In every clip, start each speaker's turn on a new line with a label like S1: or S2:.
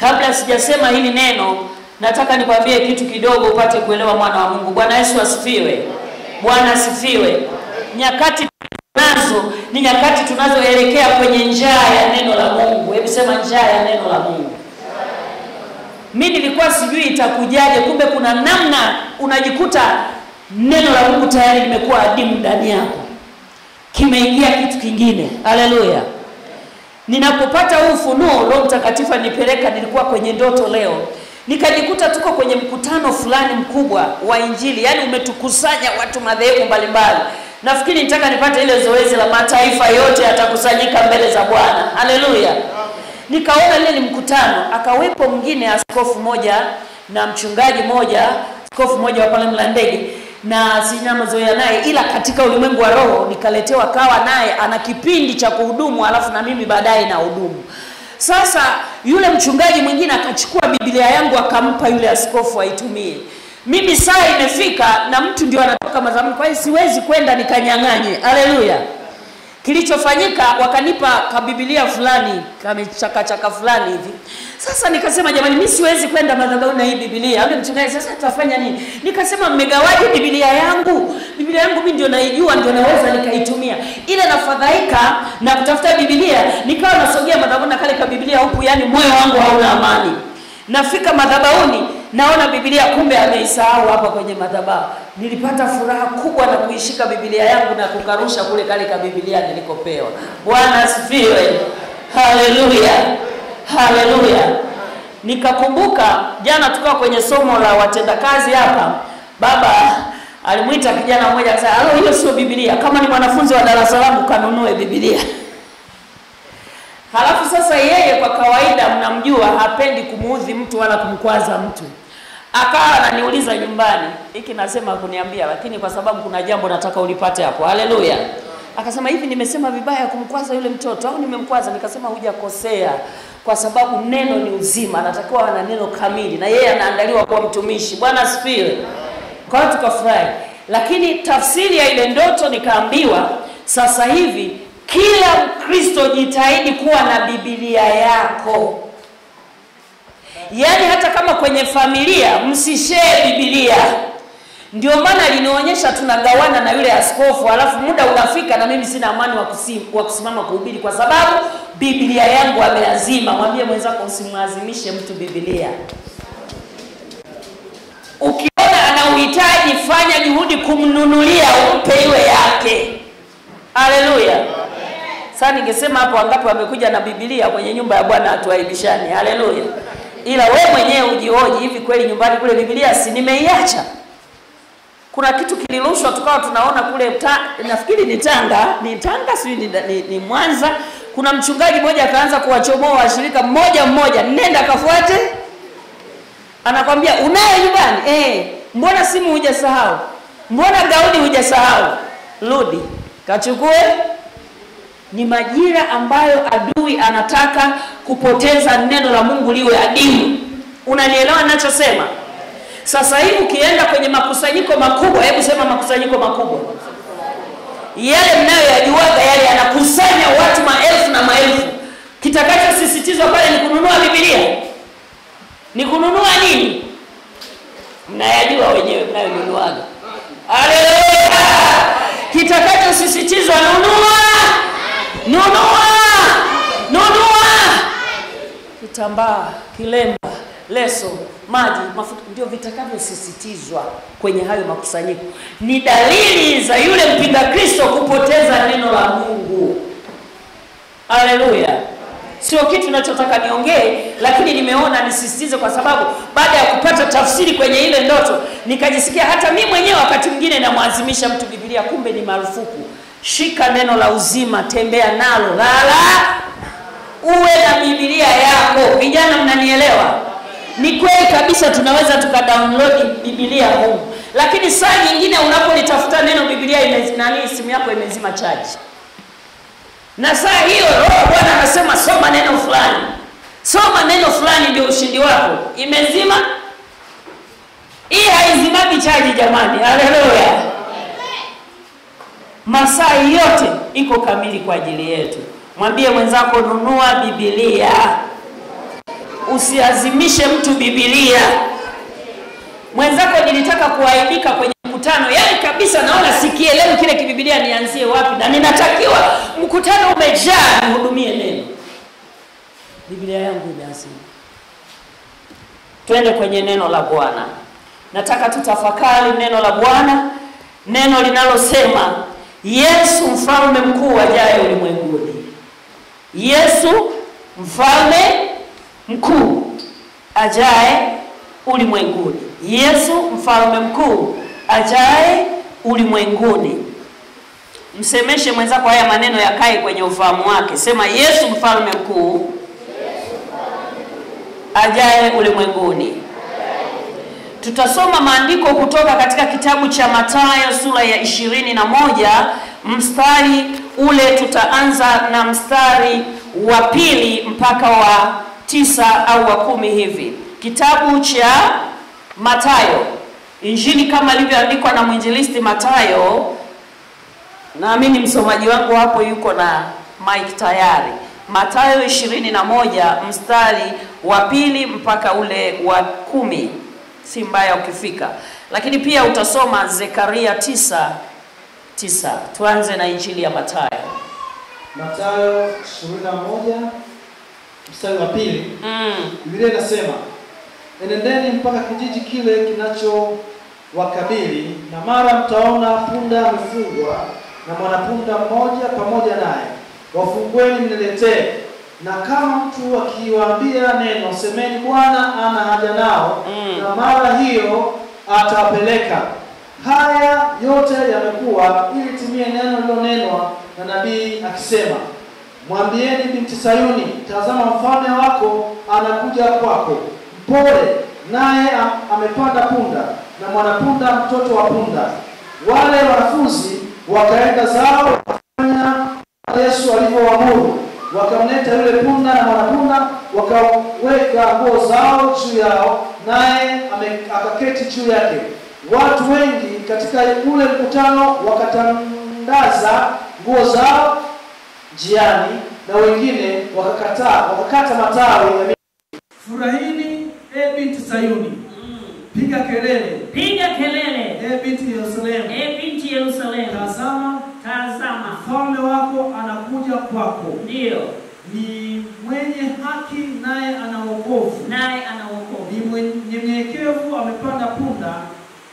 S1: Kabla sijasema hili neno, nataka nikwambie kitu kidogo upate kuelewa mwana wa Mungu. Bwana Yesu asifiwe. Bwana asifiwe. Nyakati tunazo ni nyakati tunazoelekea kwenye njaa ya neno la Mungu. Hebu sema njaa ya neno la Mungu. Mi nilikuwa sijui itakujaje, kumbe kuna namna unajikuta neno la Mungu tayari limekuwa adimu ndani yako, kimeingia kitu kingine. Haleluya! Ninapopata huu ufunuo, Roho Mtakatifu anipeleka. Nilikuwa kwenye ndoto leo, nikajikuta tuko kwenye mkutano fulani mkubwa wa Injili, yaani umetukusanya watu madhehebu mbalimbali. Nafikiri nitaka nipate ile zoezi la mataifa yote yatakusanyika mbele za Bwana. Haleluya! Nikaona ile ni mkutano, akawepo mwingine askofu moja na mchungaji moja, askofu moja wa pale Mlandege na sina mazoea naye, ila katika ulimwengu wa roho nikaletewa, kawa naye ana kipindi cha kuhudumu, alafu na mimi baadaye na hudumu. Sasa yule mchungaji mwingine akachukua Biblia yangu akampa yule askofu aitumie. Mimi saa imefika na mtu ndio anatoka madhabahu, kwa hiyo siwezi kwenda nikanyang'anye. Haleluya! Kilichofanyika, wakanipa kabibilia fulani kamechakachaka fulani hivi. Sasa nikasema jamani, mimi siwezi kwenda madhabahu na hii Biblia. ule mchungaji, sasa tutafanya nini? Nikasema mmegawaje bibilia yangu? bibilia yangu mimi ndio naijua, ndio naweza nikaitumia. Ile nafadhaika na kutafuta bibilia nikawa nasogea madhabahu na kale ka Biblia huku, yani moyo wangu hauna amani. Nafika madhabahuni naona bibilia kumbe ameisahau hapa kwenye madhabahu. Nilipata furaha kubwa na kuishika Biblia yangu na kukarusha kule kale ka Biblia nilikopewa. Bwana asifiwe. Haleluya. Haleluya. Nikakumbuka jana tukawa kwenye somo la watendakazi hapa, baba alimwita kijana mmoja akasema, "Alo, hiyo sio Biblia. Kama ni mwanafunzi wa darasa langu kanunue Biblia." Halafu sasa yeye kwa kawaida mnamjua hapendi kumuudhi mtu wala kumkwaza mtu. Akawa ananiuliza nyumbani, hiki nasema kuniambia, lakini kwa sababu kuna jambo nataka ulipate hapo. Haleluya. Akasema hivi, nimesema vibaya kumkwaza yule mtoto au nimemkwaza? Nikasema hujakosea, kwa sababu neno ni uzima, anatakiwa ana neno kamili, na yeye anaandaliwa kuwa mtumishi. Bwana asifiwe. Kwa hiyo tukafurahi, lakini tafsiri ya ile ndoto nikaambiwa, sasa hivi kila Mkristo jitahidi kuwa na Biblia yako. Yaani hata kama kwenye familia msishee Biblia. Ndio maana linaonyesha tunagawana na yule askofu, alafu muda unafika na mimi sina amani wa, kusim, kusimama kuhubiri kwa sababu Biblia yangu ameazima. Mwambie mwenzako usimwazimishe mtu Biblia. Ukiona ana uhitaji, fanya juhudi kumnunulia, umpe iwe yake. Haleluya. Sasa ningesema hapo wangapi wamekuja na Biblia kwenye nyumba ya Bwana hatuaibishani. Haleluya. Ila we mwenyewe ujihoji, hivi kweli nyumbani kule Biblia si nimeiacha? Kuna kitu kilirushwa tukawa tunaona kule ta, nafikiri ni Tanga, ni Tanga sijui ni, ni, ni Mwanza. Kuna mchungaji mmoja akaanza kuwachomoa washirika mmoja mmoja, nenda kafuate. Anakwambia unayo nyumbani? Eh, mbona simu hujasahau? Mbona gauni hujasahau? Rudi kachukue ni majira ambayo adui anataka kupoteza neno la Mungu liwe adimu. Unanielewa ninachosema? Sasa hivi ukienda kwenye makusanyiko makubwa, hebu sema makusanyiko makubwa, yale mnayoyajuaga yale yanakusanya watu maelfu na maelfu. Kitakachosisitizwa pale ni kununua Biblia, ni kununua nini? Mnayajua wenyewe mnayonunuaga. Haleluya! Kitakachosisitizwa nunua nunua nunua kitambaa, kilemba, leso, maji, mafuta, ndio vitakavyosisitizwa kwenye hayo makusanyiko. Ni dalili za yule mpinga Kristo kupoteza neno la Mungu. aleluya Sio kitu nachotaka niongee, lakini nimeona nisisitize, kwa sababu baada ya kupata tafsiri kwenye ile ndoto nikajisikia hata mi mwenyewe wakati mwingine namwazimisha mtu Biblia, kumbe ni marufuku. Shika neno la uzima, tembea nalo, lala, uwe na Biblia yako. Vijana, mnanielewa? Ni kweli kabisa, tunaweza tukadownload Biblia huu lakini saa nyingine unapolitafuta neno Biblia ime, nani, simu yako imezima chaji, na saa hiyo Roho Bwana anasema soma neno fulani, soma neno fulani, ndio ushindi wako. Imezima hii, haizimami chaji jamani. Haleluya! Masaa yote iko kamili kwa ajili yetu. Mwambie mwenzako, nunua bibilia usiazimishe mtu bibilia mwenzako nilitaka kuaibika kwenye mkutano yani kabisa naona sikielewi kile kibibilia nianzie wapi na ninatakiwa mkutano umejaa nihudumie neno. Bibilia yangu imeazima twende kwenye neno la bwana. Nataka tutafakari neno la bwana neno linalosema yesu mfalme mkuu ajaye ulimwenguni. Yesu mfalme mkuu ajaye ulimwenguni. Yesu mfalme mkuu ajaye ulimwenguni. Msemeshe mwenzako haya maneno yakae kwenye ufahamu wake. Sema yesu mfalme mkuu ajaye ulimwenguni tutasoma maandiko kutoka katika kitabu cha Mathayo sura ya ishirini na moja mstari ule tutaanza na mstari wa pili mpaka wa tisa au wa kumi hivi. Kitabu cha Mathayo, injili kama ilivyoandikwa na mwinjilisti Mathayo. naamini msomaji wangu hapo yuko na mike tayari. Matayo ishirini na moja mstari wa pili mpaka ule wa kumi si mbaya ukifika lakini pia utasoma zekaria tisa tisa tuanze na injili ya Mathayo.
S2: Mathayo 21 mstari wa pili
S1: mm.
S2: Biblia inasema enendeni mpaka kijiji kile kinachowakabili, na mara mtaona punda amefungwa na mwanapunda mmoja pamoja naye, wafungueni mniletee. Na kama mtu akiwaambia neno, semeni Bwana ana haja nao,
S1: Mm.
S2: na mara hiyo atawapeleka. Haya yote yamekuwa ili timie neno lilonenwa na nabii akisema, Mwambieni binti Sayuni, tazama mfalme wako anakuja kwako, mpole, naye amepanda punda na mwanapunda mtoto wa punda. Wale wanafunzi wakaenda zao wakafanya Yesu alivyowaamuru, wakamleta yule punda na mwanapunda, wakaweka nguo zao juu yao, naye akaketi juu yake. Watu wengi katika ule mkutano wakatandaza nguo zao jiani na wengine wakakataa wakakata matawi ya. Furahini e binti Sayuni, piga kelele.
S1: Piga kelele.
S2: E binti Yerusalemu,
S1: e binti yerusalemu.
S2: Tazama
S1: tazama.
S2: Mfalme wako anakuja kwako,
S1: Ndio,
S2: ni mwenye haki naye ana wokovu,
S1: naye ana wokovu.
S2: Ni mwenye mnyenyekevu, amepanda punda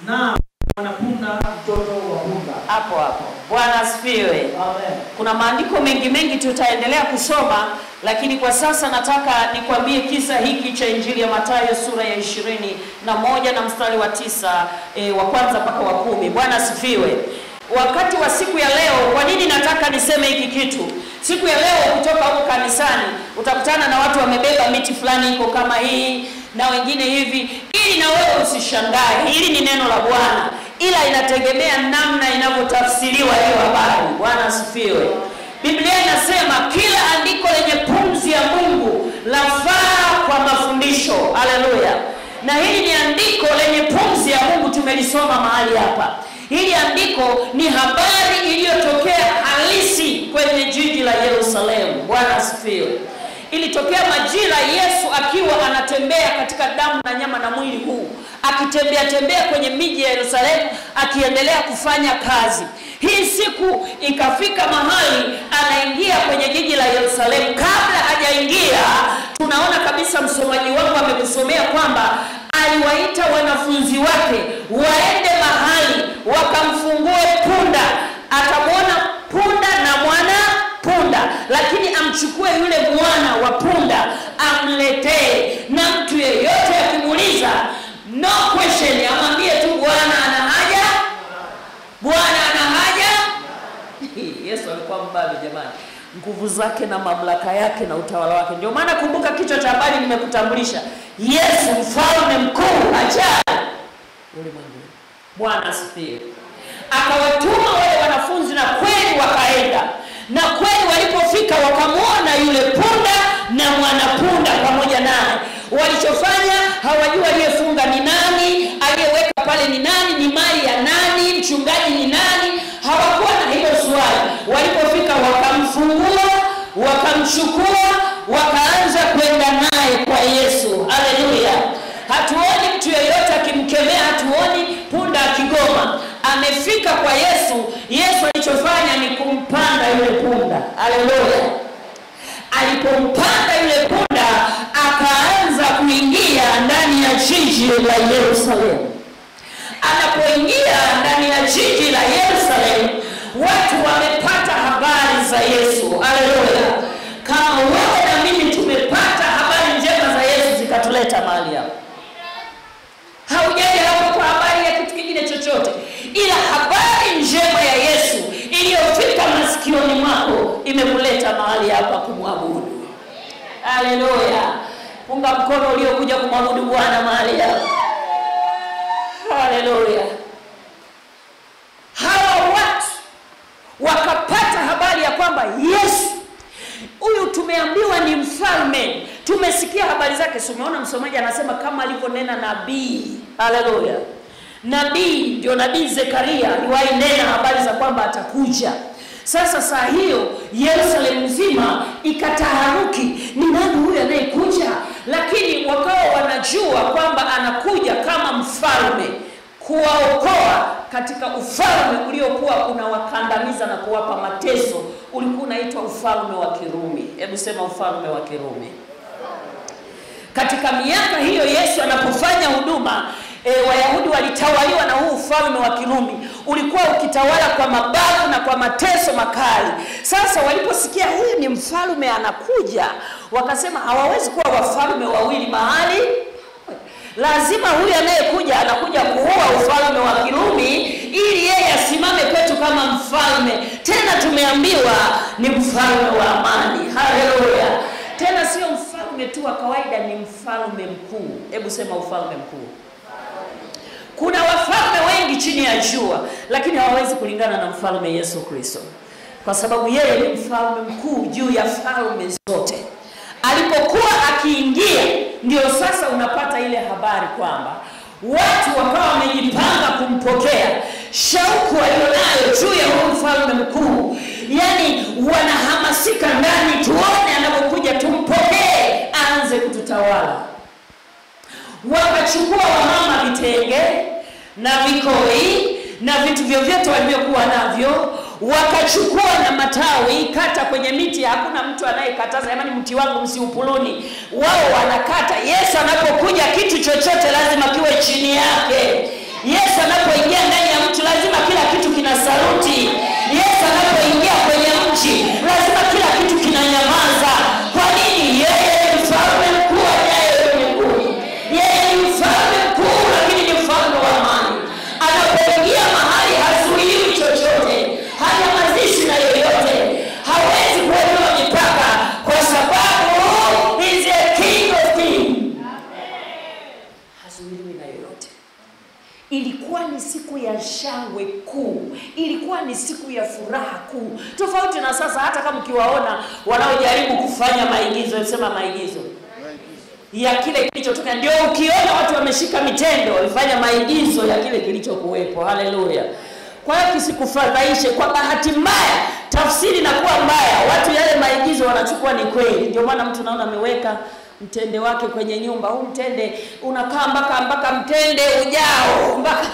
S2: na anapunda mtoto wa punda.
S1: hapo hapo. Bwana asifiwe.
S2: Amen.
S1: kuna maandiko mengi mengi tutaendelea kusoma lakini kwa sasa nataka nikwambie kisa hiki cha injili ya Mathayo sura ya ishirini na moja na mstari wa tisa e, wa kwanza mpaka wa kumi. Bwana asifiwe wakati wa siku ya leo kwa nini nataka niseme hiki kitu? Siku ya leo kutoka huko kanisani utakutana na watu wamebeba miti fulani iko kama hii na wengine hivi. Ili na wewe usishangae hili ni neno la bwana. Ila inategemea namna inavyotafsiriwa hiyo habari. Bwana asifiwe. Biblia inasema kila andiko lenye pumzi ya mungu lafaa kwa mafundisho. Haleluya. Na hili ni andiko lenye pumzi ya mungu tumelisoma mahali hapa hili andiko ni habari iliyotokea halisi kwenye jiji la yerusalemu. Bwana asifiwe. Ilitokea majira yesu akiwa anatembea katika damu na nyama na mwili huu akitembea tembea kwenye miji ya yerusalemu akiendelea kufanya kazi. Hii siku ikafika mahali anaingia kwenye jiji la yerusalemu. Kabla hajaingia tunaona kabisa msomaji wangu amekusomea kwamba aliwaita wanafunzi wake waende mahali wakamfungue punda. Atamwona punda na mwana punda. Lakini amchukue yule mwana wa punda amletee. Na mtu yeyote akimuuliza no question. Amwambie tu bwana ana haja? Bwana ana haja? Yesu alikuwa mbali jamani. Nguvu zake na mamlaka yake na utawala wake. Ndio maana kumbuka kichwa cha habari nimekutambulisha. Yesu mfalme mkuu ajaye ulimwenguni Bwana asifiwe. Akawatuma wale wanafunzi na kweli wakaenda, na kweli walipofika wakamwona yule punda na mwanapunda pamoja naye. Walichofanya hawajui aliyefunga ni nani, aliyeweka pale ni nani, ni mali ya nani, mchungaji ni nani. Hawakuwa na hilo swali. Walipofika wakamfungua, wakamchukua, wakaanza kwenda naye kwa Yesu. Haleluya! Hatuoni mtu yeyote akimkemea, hatuoni kufika kwa Yesu, Yesu alichofanya ni kumpanda yule punda. Haleluya! Alipompanda yule punda, akaanza kuingia ndani ya jiji la Yerusalemu. Anapoingia ndani ya jiji la Yerusalemu, watu wamepata habari za Yesu. Haleluya! Kama wewe na mimi tumepata habari njema za Yesu zikatuleta mahali hapa haujaja hapo kwa habari ya kitu kingine chochote, ila habari njema ya Yesu iliyofika masikioni mwako imekuleta mahali hapa kumwabudu. Haleluya! Punga mkono uliokuja kumwabudu Bwana mahali hapa. Haleluya! Hawa watu wakapata habari ya kwamba Yesu huyu tumeambiwa ni mfalme, tumesikia habari zake. Si umeona msomaji anasema kama alivyonena nabii. Haleluya! Nabii ndio nabii Zekaria aliwahi nena habari za kwamba atakuja. Sasa saa hiyo Yerusalemu nzima ikataharuki, ni nani huyu anayekuja? Lakini wakawa wanajua kwamba anakuja kama mfalme kuwaokoa katika ufalme uliokuwa unawakandamiza na kuwapa mateso, ulikuwa unaitwa ufalme wa Kirumi. Hebu sema ufalme wa Kirumi. Katika miaka hiyo Yesu anapofanya huduma e, Wayahudi walitawaliwa na huu ufalme wa Kirumi, ulikuwa ukitawala kwa mabavu na kwa mateso makali. Sasa waliposikia huyu ni mfalme anakuja, wakasema hawawezi kuwa wafalme wawili mahali lazima huyu anayekuja anakuja kuua ufalme wa Kirumi ili yeye asimame kwetu kama mfalme. Tena tumeambiwa ni mfalme wa amani. Haleluya! Tena sio mfalme tu wa kawaida, ni mfalme mkuu. Hebu sema ufalme mkuu. Kuna wafalme wengi chini ya jua, lakini hawawezi kulingana na mfalme Yesu Kristo, kwa sababu yeye ni mfalme mkuu juu ya falme zote. Alipokuwa akiingia, ndio sasa unapata ile habari kwamba watu wakawa wamejipanga kumpokea, shauku walionayo juu ya huyu mfalme mkuu, yaani wanahamasika ndani, tuone anapokuja, tumpokee, aanze kututawala. Wakachukua wamama vitenge na vikoi na vitu vyovyote walivyokuwa navyo wakachukua na matawi kata kwenye miti. Hakuna mtu anayekataza jamani, mti wangu msiupuluni. Wao wanakata. Yesu anapokuja, kitu chochote lazima kiwe chini yake. Yesu anapoingia ndani ya mtu, lazima kila kitu kina saluti. Yesu anapoingia kwenye mji, lazima kila kitu kinanyamaza. Kwa nini? Yeye ni mfalme mkuu ajaye mbinguni. Yeye ni mfalme mkuu, lakini ni mfalme wa amani. Anapoingia mahali hazuiliwi chochote hanyamazishi na yoyote, hawezi kuwekewa mipaka kwa sababu is a king of king. Hazuiliwi na yoyote. Ilikuwa ni ya shangwe kuu, ilikuwa ni siku ya furaha kuu, tofauti na sasa. Hata kama ukiwaona wanaojaribu kufanya maigizo, sema maigizo ya kile kilichotokea, ndio ukiona watu wameshika mitendo, walifanya maigizo ya kile kilichokuwepo. Haleluya! Kwa hiyo kisikufadhaishe. Kwa bahati mbaya, tafsiri inakuwa mbaya, watu yale maigizo wanachukua ni kweli. Ndio maana mtu naona ameweka mtende wake kwenye nyumba. Huu mtende unakaa mpaka mpaka mtende ujao mpaka,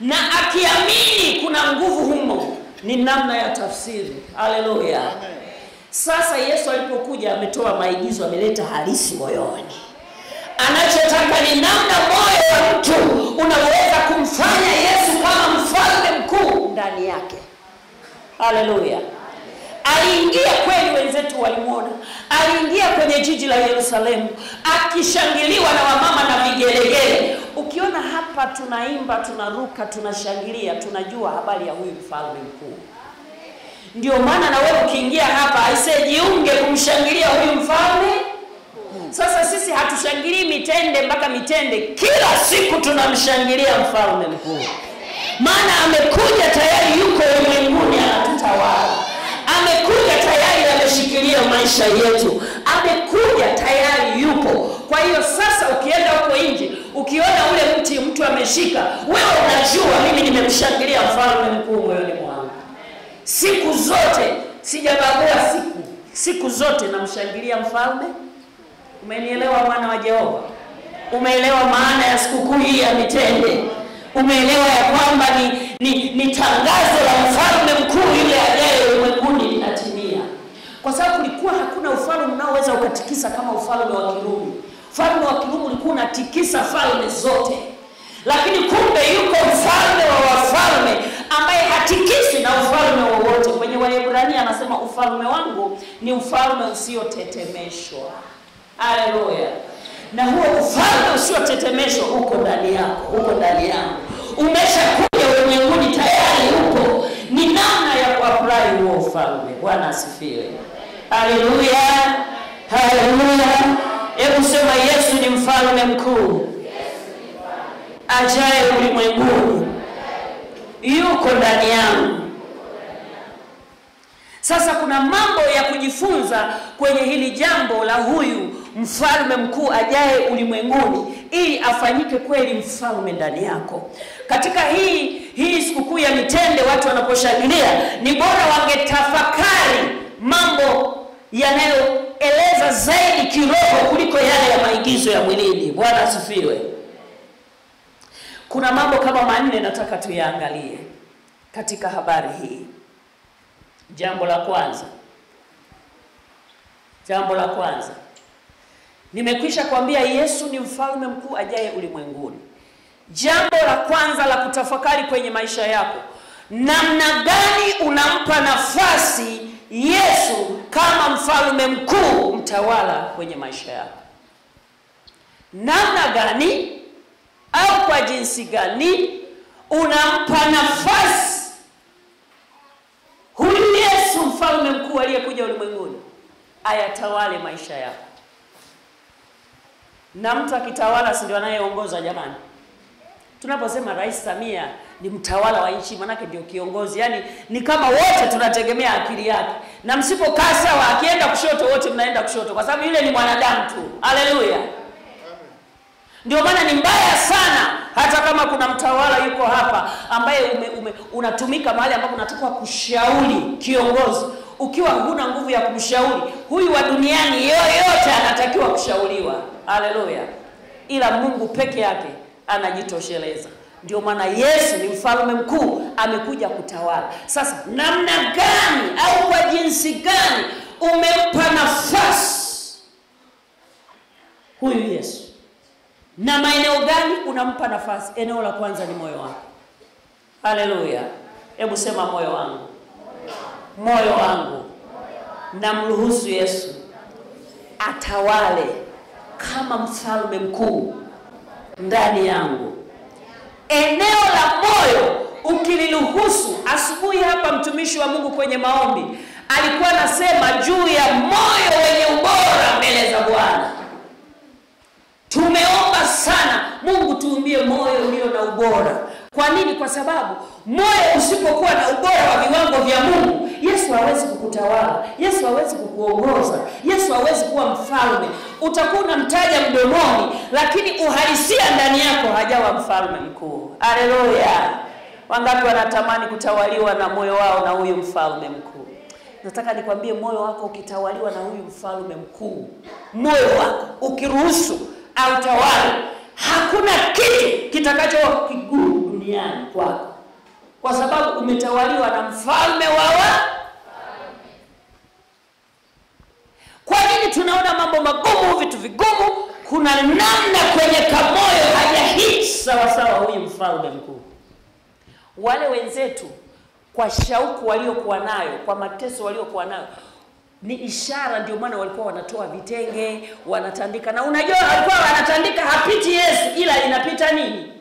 S1: na akiamini kuna nguvu humo. Ni namna ya tafsiri. Haleluya! Sasa Yesu alipokuja ametoa maigizo, ameleta halisi moyoni. Anachotaka ni namna moyo wa mtu unaweza kumfanya Yesu kama mfalme mkuu ndani yake. Haleluya! Aliingia kweli, wenzetu walimwona. Aliingia kwenye jiji la Yerusalemu akishangiliwa na wamama na vigelegele. Ukiona hapa tunaimba, tunaruka, tunashangilia, tunajua habari ya huyu mfalme mkuu. Ndio maana na wewe ukiingia hapa aisee, jiunge kumshangilia huyu mfalme. Sasa sisi hatushangilii mitende mpaka mitende, kila siku tunamshangilia mfalme mkuu, maana amekuja tayari, yuko ulimwenguni anatutawala. Amekuja tayari, ameshikilia maisha yetu, amekuja tayari, yupo. Kwa hiyo sasa, ukienda huko nje, ukiona ule mti mtu ameshika, wewe unajua mimi nimemshangilia mfalme mkuu moyoni mwangu. Siku zote sijabagua siku, siku zote namshangilia mfalme. Umenielewa mwana wa Jehova? Umeelewa maana ya sikukuu hii ya mitende? Umeelewa ya kwamba ni, ni, ni tangazo la mfalme mkuu yule ajaye ulimwenguni linatimia, kwa sababu kulikuwa hakuna ufalme unaoweza ukatikisa kama ufalme wa Kirumi. Ufalme wa Kirumi ulikuwa unatikisa falme zote, lakini kumbe yuko mfalme wa wafalme ambaye hatikisi na ufalme wowote. Kwenye Waebrania anasema ufalme wangu ni ufalme usiotetemeshwa. Haleluya! Na huo ufalme usiotetemeshwa uko ndani yako, uko ndani yangu, umeshakuja ulimwenguni, tayari upo. Ni namna ya kuapply huo ufalme. Bwana asifiwe, haleluya, haleluya. Hebu sema Yesu ni mfalme mkuu ajaye ulimwenguni, yuko ndani yangu. Sasa kuna mambo ya kujifunza kwenye hili jambo la huyu mfalme mkuu ajaye ulimwenguni, ili afanyike kweli mfalme ndani yako. Katika hii hii sikukuu ya mitende, watu wanaposhangilia, ni bora wangetafakari mambo yanayoeleza zaidi kiroho kuliko yale ya maigizo ya mwilini. Bwana asifiwe. Kuna mambo kama manne nataka tuyaangalie katika habari hii. Jambo la kwanza, jambo la kwanza, nimekwisha kuambia Yesu ni mfalme mkuu ajaye ulimwenguni. Jambo la kwanza la kutafakari kwenye maisha yako, namna gani unampa nafasi Yesu kama mfalme mkuu mtawala kwenye maisha yako? Namna gani au kwa jinsi gani unampa nafasi huyu Yesu mfalme mkuu aliyekuja ulimwenguni ayatawale maisha yako? Na mtu akitawala, si ndio anayeongoza? Jamani, tunaposema Rais Samia ni mtawala wa nchi, manake ndio kiongozi, yaani ni kama wote tunategemea akili yake, na msipokaa sawa, akienda kushoto wote mnaenda kushoto, kwa sababu yule ni mwanadamu tu. Haleluya! Ndio maana ni mbaya sana, hata kama kuna mtawala yuko hapa ambaye ume, ume, unatumika mahali ambapo unatakiwa kushauri kiongozi, ukiwa huna nguvu ya kumshauri huyu wa duniani, yoyote anatakiwa kushauriwa. Haleluya! Ila Mungu peke yake anajitosheleza. Ndio maana Yesu ni mfalme mkuu, amekuja kutawala. Sasa namna gani au kwa jinsi gani umempa nafasi huyu Yesu na maeneo gani unampa nafasi? Eneo la kwanza ni moyo wako. Haleluya! Hebu sema moyo wangu, moyo wangu namruhusu Yesu atawale kama mfalme mkuu ndani yangu. Eneo la moyo ukiliruhusu. Asubuhi hapa mtumishi wa Mungu kwenye maombi alikuwa anasema juu ya moyo wenye ubora mbele za Bwana. Tumeomba sana Mungu tuumbie moyo ulio na ubora. Kwa nini? Kwa sababu moyo usipokuwa na ubora wa viwango vya Mungu, Yesu hawezi kukutawala, Yesu hawezi kukuongoza, Yesu hawezi kuwa mfalme. Utakuwa unamtaja mdomoni, lakini uhalisia ndani yako hajawa mfalme mkuu. Haleluya! Wangapi wanatamani kutawaliwa na moyo wao na huyu mfalme mkuu? Nataka nikwambie, moyo wako ukitawaliwa na huyu mfalme mkuu, moyo wako ukiruhusu autawale, hakuna kitu kitakacho kigumu duniani kwako, kwa sababu umetawaliwa na mfalme wa wa Kwa nini tunaona mambo magumu, vitu vigumu? Kuna namna kwenye kamoyo hajahit sawasawa huyu mfalme mkuu. Wale wenzetu kwa shauku waliokuwa nayo, kwa mateso waliokuwa nayo ni ishara. Ndio maana walikuwa wanatoa vitenge, wanatandika. Na unajua walikuwa wanatandika, hapiti Yesu, ila inapita nini?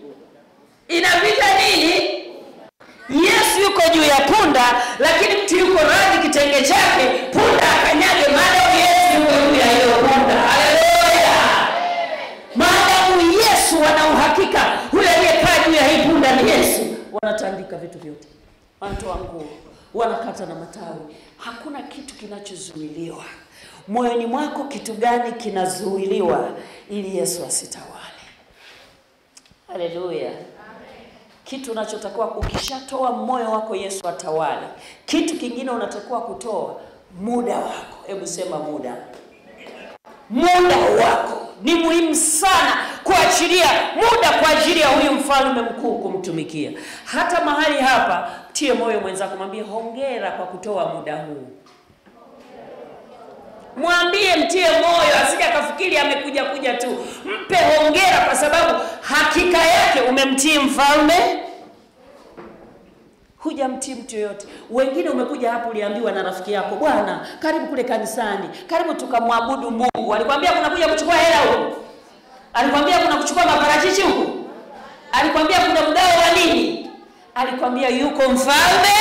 S1: Inapita nini? Yesu yuko juu ya punda, lakini mtu yuko radhi kitenge chake punda akanyage, maadamu Yesu yuko juu ya hiyo punda. Haleluya! Maadamu Yesu wana uhakika huyo aliyekaa juu ya hii punda ni Yesu, wanatandika vitu vyote, wanatoa nguo, wanakata na matawi. Hakuna kitu kinachozuiliwa moyoni mwako. Kitu gani kinazuiliwa ili Yesu asitawale? Haleluya! Kitu unachotakiwa ukishatoa moyo wako Yesu atawale. Kitu kingine unatakiwa kutoa muda wako. Hebu sema muda. Muda wako ni muhimu sana kuachilia muda kwa ajili ya huyu mfalme mkuu kumtumikia. Hata mahali hapa, tie moyo mwenzako, mwambie hongera kwa kutoa muda huu. Mwambie, mtie moyo, asije akafikiri amekuja kuja tu. Mpe hongera, kwa sababu hakika yake umemtii mfalme hujamtii mtu yoyote. Wengine umekuja hapo, uliambiwa na rafiki yako, bwana, karibu kule kanisani, karibu tukamwabudu Mungu. Alikwambia kuna kuja kuchukua hela huko? Alikwambia kuna kuchukua maparachichi huko? Alikwambia kuna mgao wa nini? Alikwambia yuko mfalme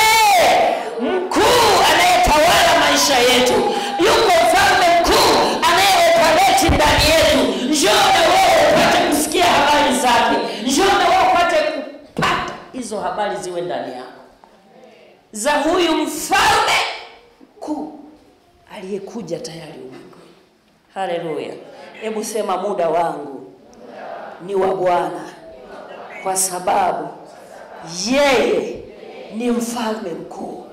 S1: mkuu anayetawala maisha yetu, yuko mfalme mkuu anayeopareti ndani yetu. Njoo na wewe upate kusikia habari zake, njoo na wewe upate kupata hizo habari ziwe ndani yako za huyu mfalme mkuu aliyekuja tayari ulimwenguni. Haleluya! Hebu sema, muda wangu ni wa Bwana, kwa sababu yeye ni mfalme mkuu,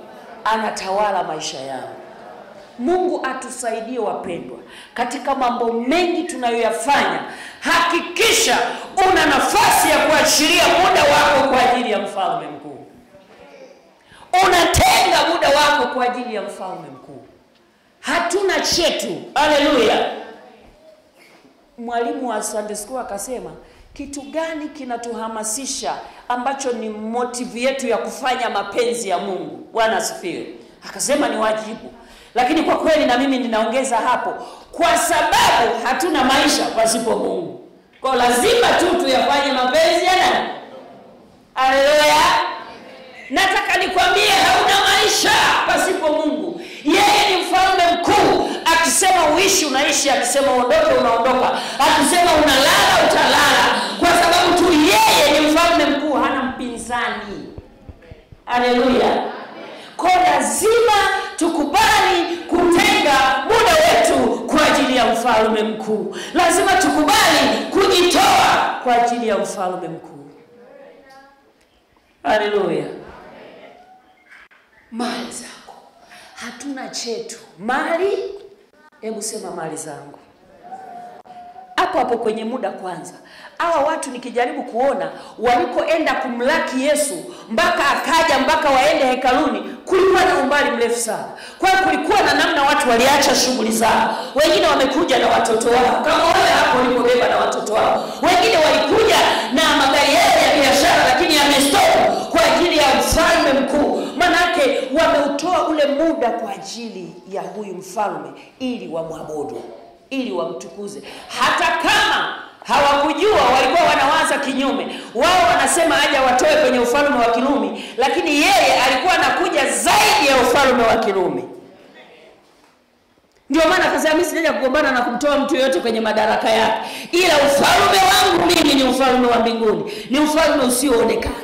S1: anatawala maisha yangu. Mungu atusaidie wapendwa, katika mambo mengi tunayoyafanya, hakikisha una nafasi ya kuashiria muda wako kwa ajili ya mfalme mkuu unatenga muda wako kwa ajili ya mfalme mkuu. Hatuna chetu. Haleluya! Mwalimu wa Sunday school akasema, kitu gani kinatuhamasisha ambacho ni motive yetu ya kufanya mapenzi ya Mungu? Bwana asifiwe. Akasema ni wajibu, lakini kwa kweli na mimi ninaongeza hapo, kwa sababu hatuna maisha pasipo Mungu, kwa lazima tu tuyafanye mapenzi ya nani? Haleluya! Nataka nikwambie hauna maisha pasipo Mungu. Yeye ni mfalme mkuu. Akisema uishi unaishi, akisema uondoke unaondoka, akisema unalala utalala, kwa sababu tu yeye ni mfalme mkuu, hana mpinzani. aleluya ko lazima tukubali kutenga muda wetu kwa ajili ya mfalme mkuu. Lazima tukubali kujitoa kwa ajili ya mfalme mkuu. Haleluya! Mali zako, hatuna chetu. Mali, hebu sema mali zangu hapo hapo kwenye muda kwanza. Hawa watu nikijaribu kuona walikoenda kumlaki Yesu mpaka akaja mpaka waende hekaluni, kulikuwa na umbali mrefu sana. Kwa hiyo kulikuwa na namna watu waliacha shughuli zao, wengine wamekuja na watoto wao, kama wale hapo walipobeba na watoto wao, wengine walikuja na muda kwa ajili ya huyu mfalme, ili wamwabudu, ili wamtukuze, hata kama hawakujua walikuwa wanawaza kinyume. Wao wanasema aje watoe kwenye ufalme wa Kirumi, lakini yeye alikuwa anakuja zaidi ya ufalme wa Kirumi. Ndio maana akasema mimi sijaja kugombana na kumtoa mtu yoyote kwenye madaraka yake, ila ufalme wangu mimi ni ufalme wa mbinguni, ni ufalme usioonekana.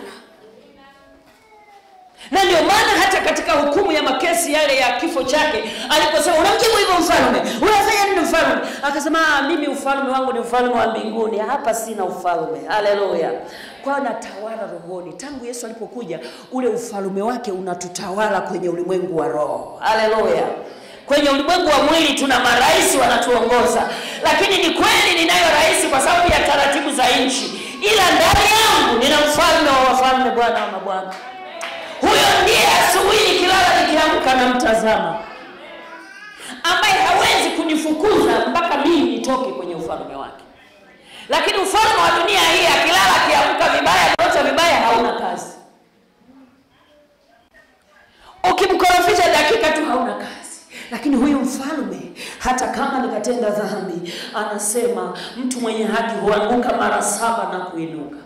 S1: Na ndio maana hata katika hukumu ya makesi yale ya kifo chake aliposema unamjibu hivyo mfalme, unafanya nini mfalme? Akasema "Ah, mimi ufalme wangu ni ufalme wa mbinguni, hapa sina ufalme. Haleluya! kwao natawala rohoni. Tangu Yesu alipokuja, ule ufalme wake unatutawala kwenye ulimwengu wa roho. Haleluya! Kwenye ulimwengu wa mwili tuna marahisi wanatuongoza, lakini ni kweli ninayo rahisi kwa sababu ya taratibu za nchi, ila ndani yangu nina mfalme wa wafalme, Bwana wa mabwana. Huyo ndiye asubuhi nikilala nikiamka na mtazama, ambaye hawezi kunifukuza mpaka mimi nitoke kwenye ufalme wake. Lakini ufalme wa dunia hii, akilala akiamka vibaya, vyote vibaya, hauna kazi. Ukimkorofisha dakika tu, hauna kazi. Lakini huyu mfalme, hata kama nikatenda dhambi, anasema mtu mwenye haki huanguka mara saba na kuinuka.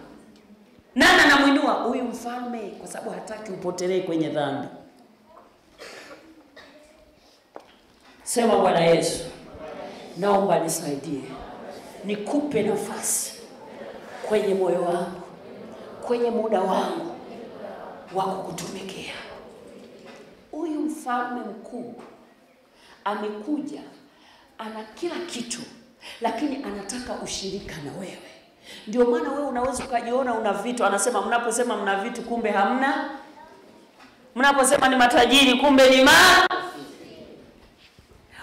S1: Nani anamwinua? Huyu mfalme, kwa sababu hataki upotelee kwenye dhambi. Sema Bwana Yesu, naomba nisaidie, nikupe nafasi kwenye moyo wangu, kwenye muda wangu wa kukutumikia. Huyu mfalme mkuu amekuja, ana kila kitu, lakini anataka ushirika na wewe. Ndio maana wewe unaweza ukajiona una vitu. Anasema mnaposema mna vitu, kumbe hamna. Mnaposema ni matajiri, kumbe ni ma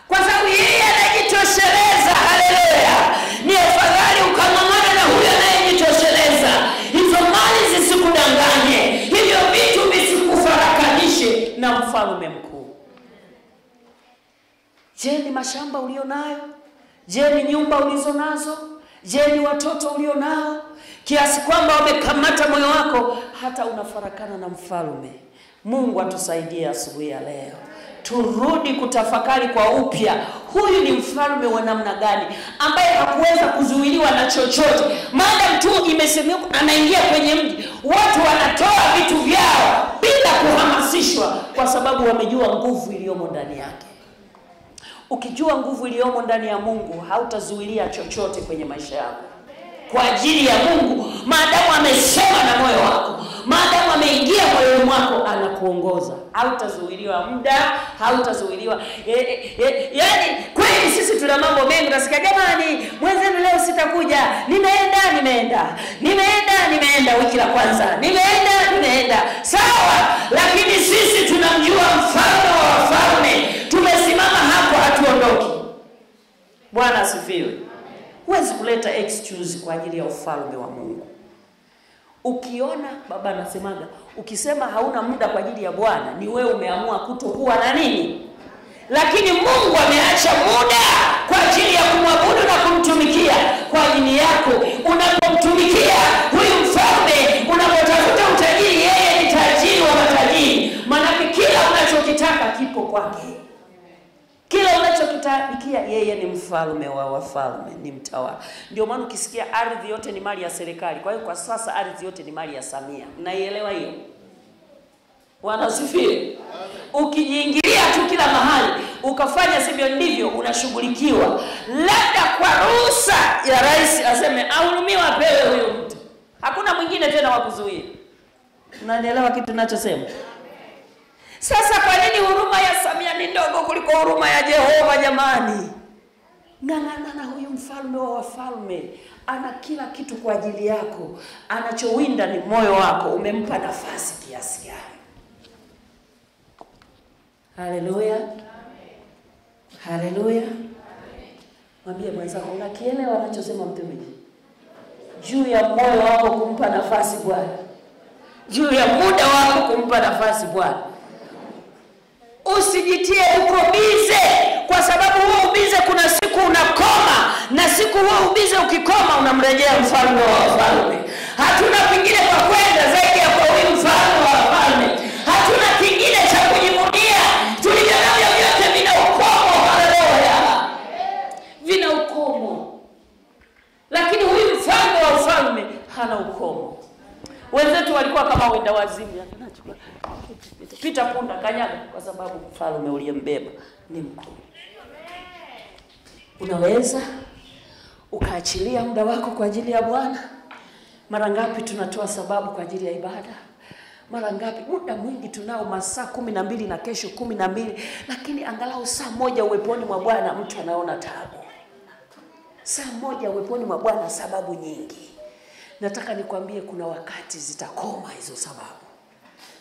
S1: kwa sababu yeye anajitosheleza. Haleluya! Ni afadhali ukangamana na huyo anayejitosheleza, hizo mali zisikudanganye, hivyo vitu visikufarakanishe na mfalme mkuu. Je, ni mashamba ulio nayo? Je, ni nyumba ulizo nazo? Je, ni watoto ulio nao, kiasi kwamba wamekamata moyo wako hata unafarakana na mfalme? Mungu atusaidie asubuhi ya leo, turudi kutafakari kwa upya, huyu ni mfalme wa namna gani ambaye hakuweza kuzuiliwa na chochote. Maadamu tu imesemeka anaingia kwenye mji, watu wanatoa vitu vyao bila kuhamasishwa, kwa sababu wamejua nguvu iliyomo ndani yake. Ukijua nguvu iliyomo ndani ya Mungu, hautazuilia chochote kwenye maisha yako kwa ajili ya Mungu. Maadamu amesema na moyo wako, maadamu ameingia moyoni mwako, anakuongoza. Hautazuiliwa muda, hautazuiliwa e, e, e, yani kweli sisi tuna mambo mengi. Nasikia jamani, mwenzenu leo sitakuja, nimeenda nimeenda nimeenda nimeenda, wiki la kwanza nimeenda nimeenda, sawa, Bwana asifiwe. Huwezi kuleta excuse kwa ajili ya ufalme wa Mungu. Ukiona baba anasemaga, ukisema hauna muda kwa ajili ya Bwana, ni wewe umeamua kutokuwa na nini. Lakini Mungu ameacha muda kwa ajili ya kumwabudu na kumtumikia kwa ajili yako. Unapomtumikia huyu mfalme, unapotafuta utajiri, yeye ni tajiri wa matajiri, maanake kila unachokitaka kipo kwake kila yeye ni mfalme wa wafalme, ni mtawala. Ndio maana ukisikia ardhi yote ni mali ya serikali. Kwa hiyo kwa sasa ardhi yote ni mali ya Samia, naielewa hiyo. Wanasifiri. Ukijiingilia tu kila mahali ukafanya sivyo ndivyo, unashughulikiwa, labda kwa ruhusa ya rais aseme ahurumiwa, apewe huyo mtu, hakuna mwingine tena wa kuzuia. Unanielewa kitu ninachosema? Sasa kwa nini huruma ya Samia ni ndogo kuliko huruma ya Jehova jamani? Ng'ang'ana na huyu mfalme wa wafalme, ana kila kitu kwa ajili yako. Anachowinda ni moyo wako, umempa nafasi kiasi gani? Haleluya, haleluya. Mwambie mwenzako, unakielewa anachosema mtumishi juu ya moyo wako kumpa nafasi Bwana, juu ya muda wako kumpa nafasi Bwana. Usijitie uko bize, kwa sababu huo ubize kuna siku unakoma, na siku huo ubize ukikoma, unamrejea mfalme wa wafalme. Hatuna kingine kwa kwenda zaidi ya kwa huyu mfalme wa wafalme. Hatuna kingine cha kujivunia. Tulivyo navyo vyote vina ukomo. Haleluya, vina ukomo, lakini huyu mfalme wa ufalme hana ukomo. Wenzetu walikuwa kama wenda wazimu, pita punda kanyaga, kwa sababu mfalme uliyembeba ni mkuu. Unaweza ukaachilia muda wako kwa ajili ya Bwana. Mara ngapi tunatoa sababu kwa ajili ya ibada? Mara ngapi? Muda mwingi tunao, masaa kumi na mbili na kesho kumi na mbili lakini angalau saa moja uweponi mwa Bwana mtu anaona tabu. Saa moja uweponi mwa Bwana, sababu nyingi. Nataka nikwambie, kuna wakati zitakoma hizo sababu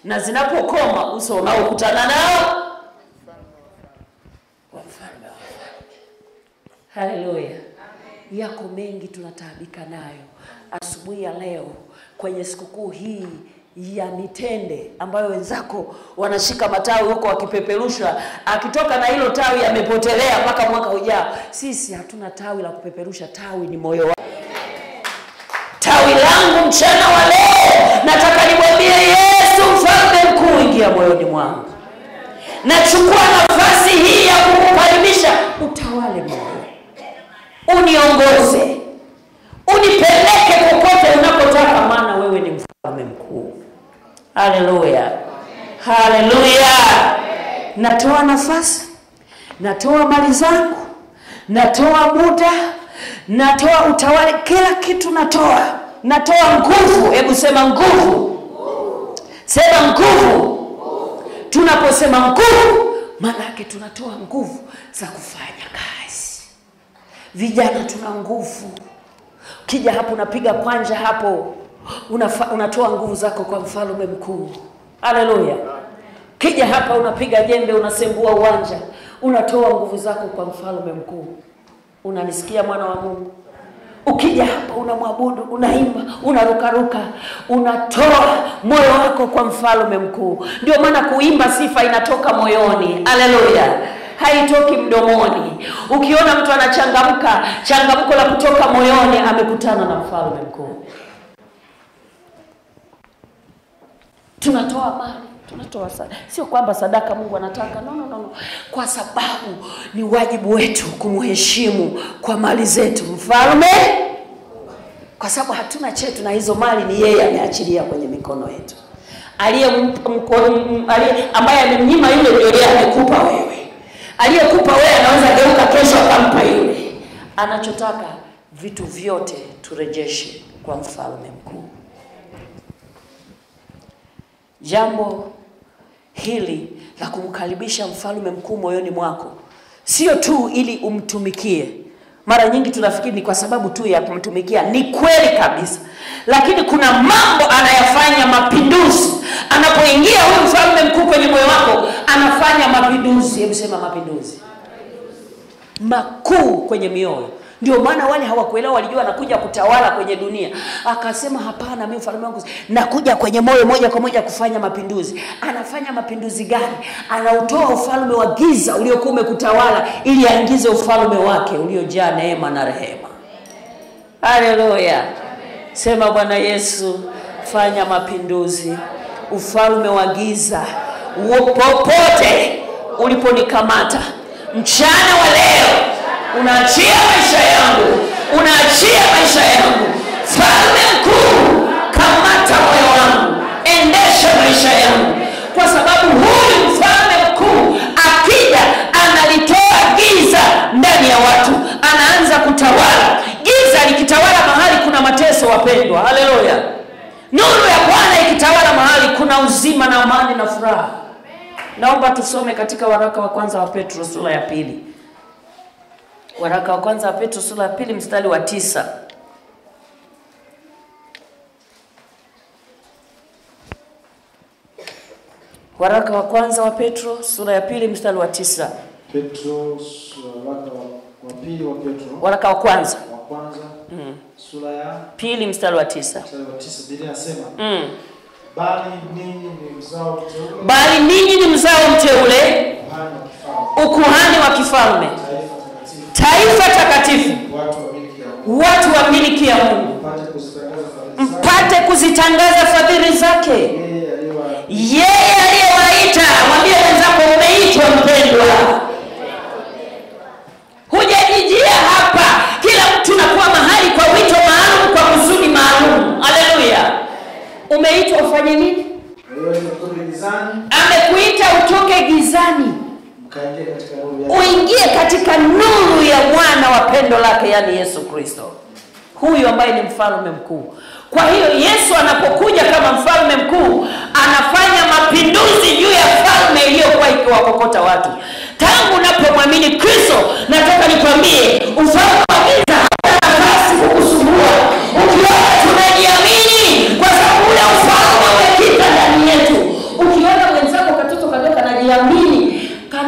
S1: na zinapokoma uso unaokutana nao wa wa. Haleluya! Yako mengi tunataabika nayo asubuhi ya leo kwenye sikukuu hii ya mitende ambayo wenzako wanashika matawi huko wakipeperusha, akitoka na hilo tawi amepotelea mpaka mwaka ujao. Sisi hatuna tawi la kupeperusha, tawi ni moyo wako. Mchana wa leo, nataka nimwambie Yesu mfalme mkuu, ingia moyoni mwangu. Nachukua nafasi hii ya kukukaribisha, utawale moyo, uniongoze, unipeleke popote unapotaka, maana wewe ni mfalme mkuu. Haleluya, haleluya. Natoa nafasi, natoa mali zangu, natoa muda natoa utawale, kila kitu natoa, natoa nguvu. Hebu sema nguvu, sema nguvu. Tunaposema nguvu, maana yake tunatoa nguvu za kufanya kazi. Vijana tuna nguvu, kija hapo unapiga kwanja hapo, unafa, unatoa nguvu zako kwa mfalme mkuu. Haleluya! Kija hapa unapiga jembe, unasembua uwanja, unatoa nguvu zako kwa mfalme mkuu. Unanisikia mwana wa Mungu? Ukija hapa unamwabudu, unaimba, unarukaruka, unatoa moyo wako kwa mfalme mkuu. Ndio maana kuimba sifa inatoka moyoni. Haleluya! haitoki mdomoni. Ukiona mtu anachangamka, changamko la kutoka moyoni, amekutana na mfalme mkuu. Tunatoa mali, tunatoa sadaka. Sio kwamba sadaka Mungu anataka, no, no, no, no. Kwa sababu ni wajibu wetu kumheshimu kwa mali zetu mfalme, kwa sababu hatuna chetu na hizo mali ni yeye ameachilia kwenye mikono yetu. Aliye ambaye amemnyima yule ndio yeye amekupa wewe. Aliyekupa wewe anaweza geuka kesho akampa yule. Anachotaka vitu vyote turejeshe kwa mfalme mkuu. Jambo hili la kumkaribisha mfalme mkuu moyoni mwako sio tu ili umtumikie. Mara nyingi tunafikiri ni kwa sababu tu ya kumtumikia. Ni kweli kabisa, lakini kuna mambo anayafanya mapinduzi. Anapoingia huyu mfalme mkuu kwenye moyo wako, anafanya mapinduzi. Hebu sema mapinduzi makuu kwenye mioyo. Ndio maana wale hawakuelewa, walijua nakuja kutawala kwenye dunia. Akasema hapana, mimi mfalme wangu nakuja kwenye moyo moja kwa moja kufanya mapinduzi. Anafanya mapinduzi gani? Anautoa ufalme wa giza uliokuwa umekutawala ili aingize ufalme wake uliojaa neema na rehema. Haleluya! Sema Bwana Yesu, fanya mapinduzi, ufalme wa giza popote uliponikamata mchana wa leo unaachia maisha yangu, unaachia maisha yangu. Mfalme mkuu, kamata moyo wangu, endesha maisha yangu, kwa sababu huyu mfalme mkuu akija, analitoa giza ndani ya watu, anaanza kutawala. Giza likitawala mahali kuna mateso, wapendwa. Haleluya! Nuru ya Bwana ikitawala mahali kuna uzima na amani na furaha. Naomba tusome katika waraka wa kwanza wa Petro sura ya pili. Waraka wa kwanza wa Petro sura ya pili mstari wa tisa. Waraka wa kwanza wa Petro sura ya pili mstari wa tisa.
S2: Petro waraka wa, pili wa Petro
S1: Waraka wa kwanza
S2: wa kwanza mm. sura ya
S1: pili mstari wa tisa.
S2: mstari wa tisa Biblia inasema
S1: Mm.
S2: bali ninyi ni mzao mteule,
S1: Bali ninyi ni mzao mteule,
S2: Ukuhani wa kifalme,
S1: ukuhani wa kifalme,
S2: taifa
S1: taifa takatifu,
S2: watu wa
S1: miliki ya Mungu,
S2: mpate kuzitangaza fadhili zake, yeye aliyewa
S1: yeye aliyewaita. Mwambie wenzako, umeitwa mpendwa, hujajijia hapa. Kila mtu nakuwa mahali kwa wito maalum, kwa kusudi maalum. Haleluya! Umeitwa ufanye nini? Amekuita utoke gizani uingie katika nuru ya mwana wa pendo lake, yani Yesu Kristo, huyu ambaye ni mfalme mkuu. Kwa hiyo Yesu anapokuja kama mfalme mkuu, anafanya mapinduzi juu ya falme iliyokuwa ikiwakokota watu. Tangu unapomwamini Kristo, nataka nikwambie, ufalme wa giza hauna nafasi kukusumbua. Ukiona tunajiamini, kwa sababu ule ufalme umekita ndani yetu. Ukiona mwenzako katoto kadogo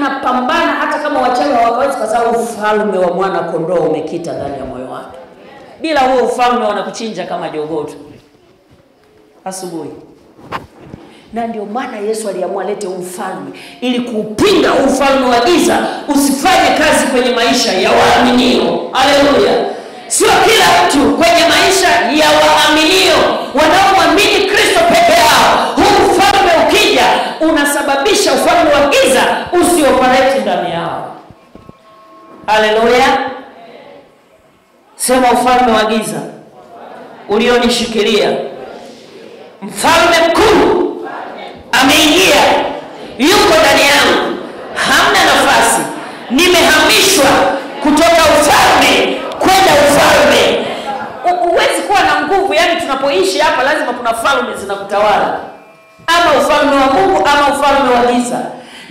S1: kanapambana hata kama wachawi hawakawezi, kwa sababu ufalme wa mwana kondoo umekita ndani ya moyo wake. Bila huo ufalme wanakuchinja kama jogoo tu asubuhi. Na ndio maana Yesu aliamua alete ufalme ili kuupinga ufalme wa giza usifanye kazi kwenye maisha ya waaminio. Haleluya! Sio kila mtu kwenye maisha ya waaminio wanaomwamini Kristo peke yao. Unasababisha ufalme wa giza usiopareti ndani yao. Haleluya! Sema ufalme wa giza ulionishikilia, mfalme mkuu ameingia, yuko ndani yangu, hamna nafasi. Nimehamishwa kutoka ufalme kwenda ufalme. Huwezi kuwa na nguvu, yani tunapoishi hapa lazima kuna falme zinakutawala, ama ufalme wa Mungu ama ufalme wa giza.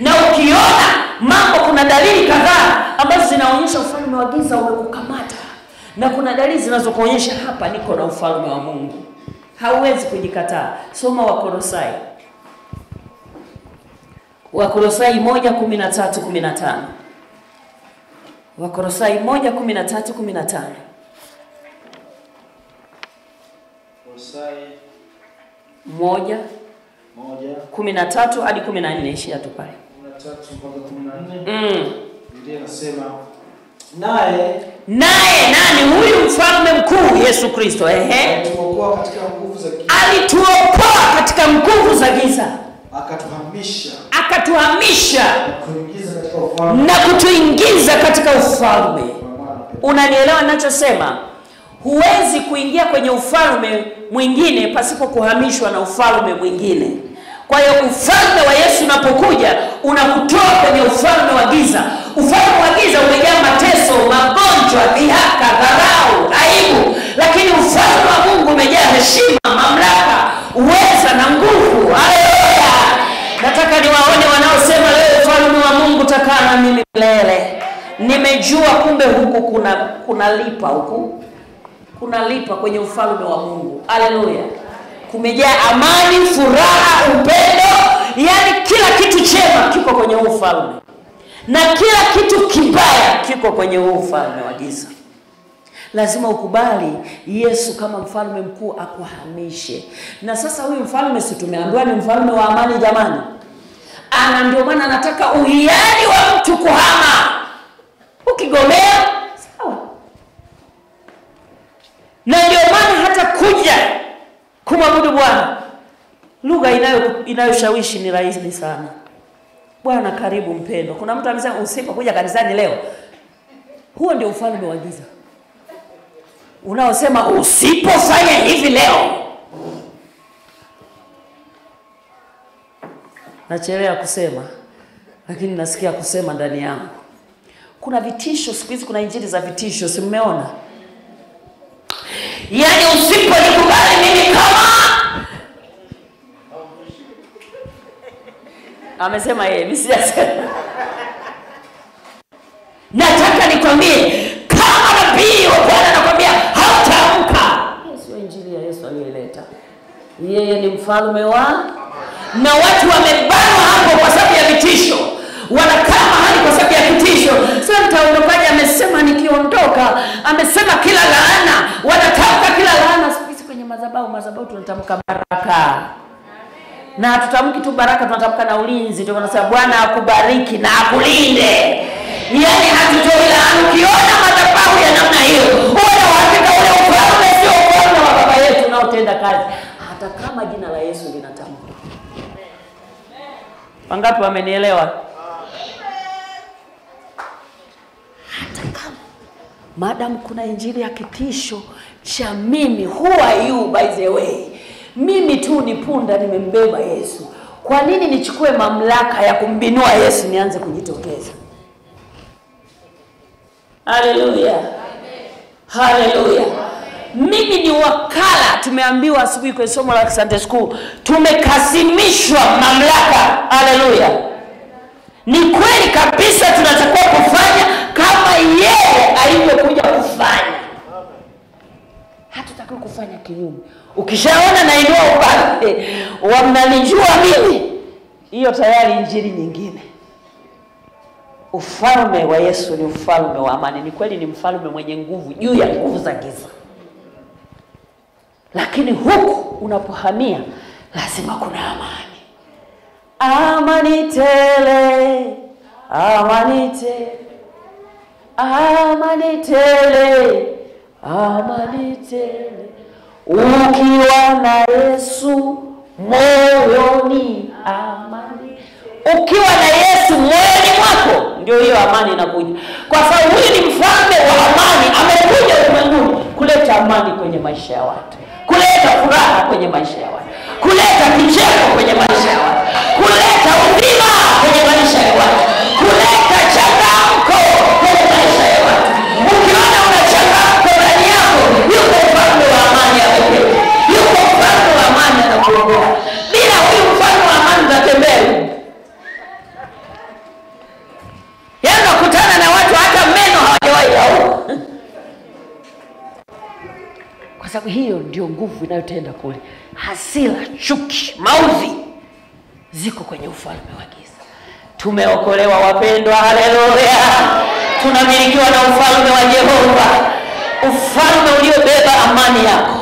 S1: Na ukiona mambo, kuna dalili kadhaa ambazo zinaonyesha ufalme wa giza umekukamata, na kuna dalili zinazokuonyesha hapa niko na ufalme wa Mungu. Hauwezi kujikataa. Soma Wakolosai, Wakolosai moja kumi na tatu kumi na tano Wakolosai moja kumi na tatu kumi na tano moja kumi na tatu hadi kumi na nne ishia tu pale. Mm.
S2: Naye
S1: naye nani? Huyu mfalme mkuu yesu kristo ehe.
S2: alituokoa katika nguvu za giza,
S1: alituokoa katika nguvu za giza.
S2: akatuhamisha
S1: akatuhamisha
S2: na
S1: kutuingiza katika ufalme. unanielewa ninachosema? Huwezi kuingia kwenye ufalme mwingine pasipo kuhamishwa na ufalme mwingine kwa hiyo ufalme wa yesu unapokuja unakutoa kwenye ufalme wa giza. Ufalme wa giza umejaa mateso magonjwa dhihaka dharau aibu. Lakini ufalme wa mungu umejaa heshima mamlaka uweza na nguvu. Haleluya! Nataka niwaone wanaosema leo ufalme wa mungu takaa na mimi milele. Nimejua kumbe huku kuna kunalipa huku. Kunalipa kwenye ufalme wa mungu. Haleluya kumejaa amani furaha upendo. Yani kila kitu chema kiko kwenye huu ufalme. Na kila kitu kibaya kiko kwenye huu ufalme wa giza. Lazima ukubali yesu kama mfalme mkuu akuhamishe. Na sasa huyu mfalme si tumeambiwa ni mfalme wa amani jamani? Ana ndio maana anataka uhiari wa mtu kuhama. Ukigomea sawa. Na ndio maana hata kuja kumwabudu bwana. Lugha inayo inayoshawishi ni rahisi sana. Bwana karibu mpendo kuna mtu amesema usipokuja kanisani leo. Huo ndio ufalme wa giza. Unaosema usipofanya hivi leo. Nachelea kusema lakini nasikia kusema ndani yangu. Kuna vitisho siku hizi kuna injili za vitisho si mmeona yaani usiponikubali mimi kama amesema yeye mi sijasema. Nataka nikwambie kama nabii wa bwana nakwambia hautaamka. Sio injili ya yesu aliyoileta yeye ni mfalme wa na watu wamebanwa hapo kwa sababu ya vitisho wanakaa mahali kwa sababu ya kitisho sasa mtaondokaje? amesema nikiondoka amesema kila laana wanatamka kila laana. Siku hizi kwenye madhabahu madhabahu tunatamka baraka. Na tutamki tu baraka tunatamka na ulinzi. Ndio tunasema bwana akubariki na akulinde. Yani hatutoi laana. Ukiona madhabahu ya namna hiyo una uhakika ule ufalme sio ufalme wa baba yetu unaotenda kazi. Hata kama jina la yesu linatamka. Wangapi wamenielewa hata kama madam kuna injili ya kitisho cha mimi. Who are you by the way? Mimi tu ni punda nimembeba yesu. Kwa nini nichukue mamlaka ya kumbinua yesu nianze kujitokeza? Haleluya haleluya mimi ni wakala. Tumeambiwa asubuhi kwenye somo la sunday school tumekasimishwa mamlaka. Haleluya ni kweli kabisa tunatakiwa kufanya kama yeye alivyokuja kufanya. Hatutaki kufanya kinyume. Ukishaona nainua upande wamnanijua mimi. Hiyo tayari injili nyingine. Ufalme wa yesu ni ufalme wa amani. Ni kweli ni mfalme mwenye nguvu juu ya nguvu za giza. Lakini huku unapohamia lazima kuna amani. Amani tele. Amani tele amani tele amani tele ukiwa na yesu moyoni amani. Ukiwa na yesu moyoni mwako ndio hiyo amani inakuja. Kwa sababu huyu ni mfalme wa amani amekuja ulimwenguni kuleta amani kwenye maisha ya watu kuleta furaha kwenye maisha ya watu kuleta kicheko kwenye maisha ya watu kuleta uzima kwenye maisha ya watu kuleta changamko kwenye maisha ya watu ukiona una changamko ndani yako yuko mfalme wa amani ameketi yuko mfalme wa amani anakuongoza bila huyu mfalme wa amani utatembea yaani nakutana na watu hata meno hawajawahi yaona sababu hiyo ndio nguvu inayotenda kule. Hasira chuki maudhi ziko kwenye ufalme wa giza. Tumeokolewa wapendwa haleluya! Tunamilikiwa na ufalme wa jehova ufalme uliobeba amani yako.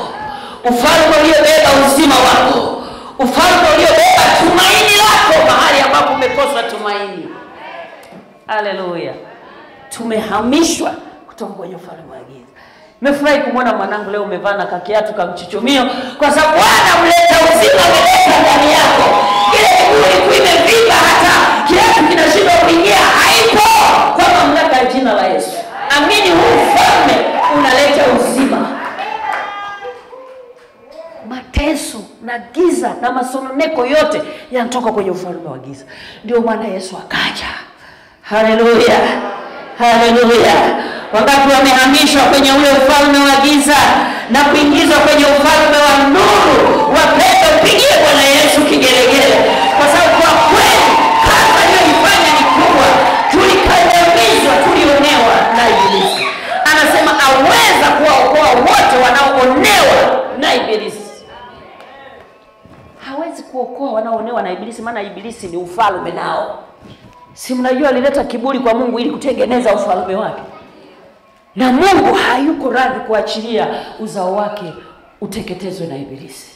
S1: Ufalme uliobeba uzima wako. Ufalme uliobeba tumaini lako mahali ambapo umekosa tumaini. Haleluya! Tumehamishwa kutoka kwenye ufalme wa giza. Nimefurahi kumwona mwanangu leo umevaa na kakiatu kamchuchumio, kwa sababu Bwana mleta uzima ameleta ndani yako. Kile kiburi ilikuwa imevimba, hata kiatu kinashindwa kuingia, haipo kwa mamlaka ya jina la Yesu. Amini, huu ufalme unaleta uzima. Mateso na giza na masononeko yote yanatoka kwenye ufalme wa giza. Ndio maana Yesu akaja. Haleluya, haleluya! Wangapi wamehamishwa kwenye ule ufalme wa giza na kuingizwa kwenye ufalme wa nuru? Wapenda, Pigie Bwana Yesu kigelegele, kwa sababu kwa kweli kazi aliyoifanya ni kubwa. Tulikandamizwa, tulionewa na Ibilisi. Anasema aweza kuwaokoa wote wanaoonewa na Ibilisi. Hawezi kuokoa wanaoonewa na Ibilisi, maana Ibilisi ni ufalme nao Si mnajua alileta kiburi kwa Mungu ili kutengeneza ufalme wake, na Mungu hayuko radhi kuachilia uzao wake uteketezwe na Ibilisi.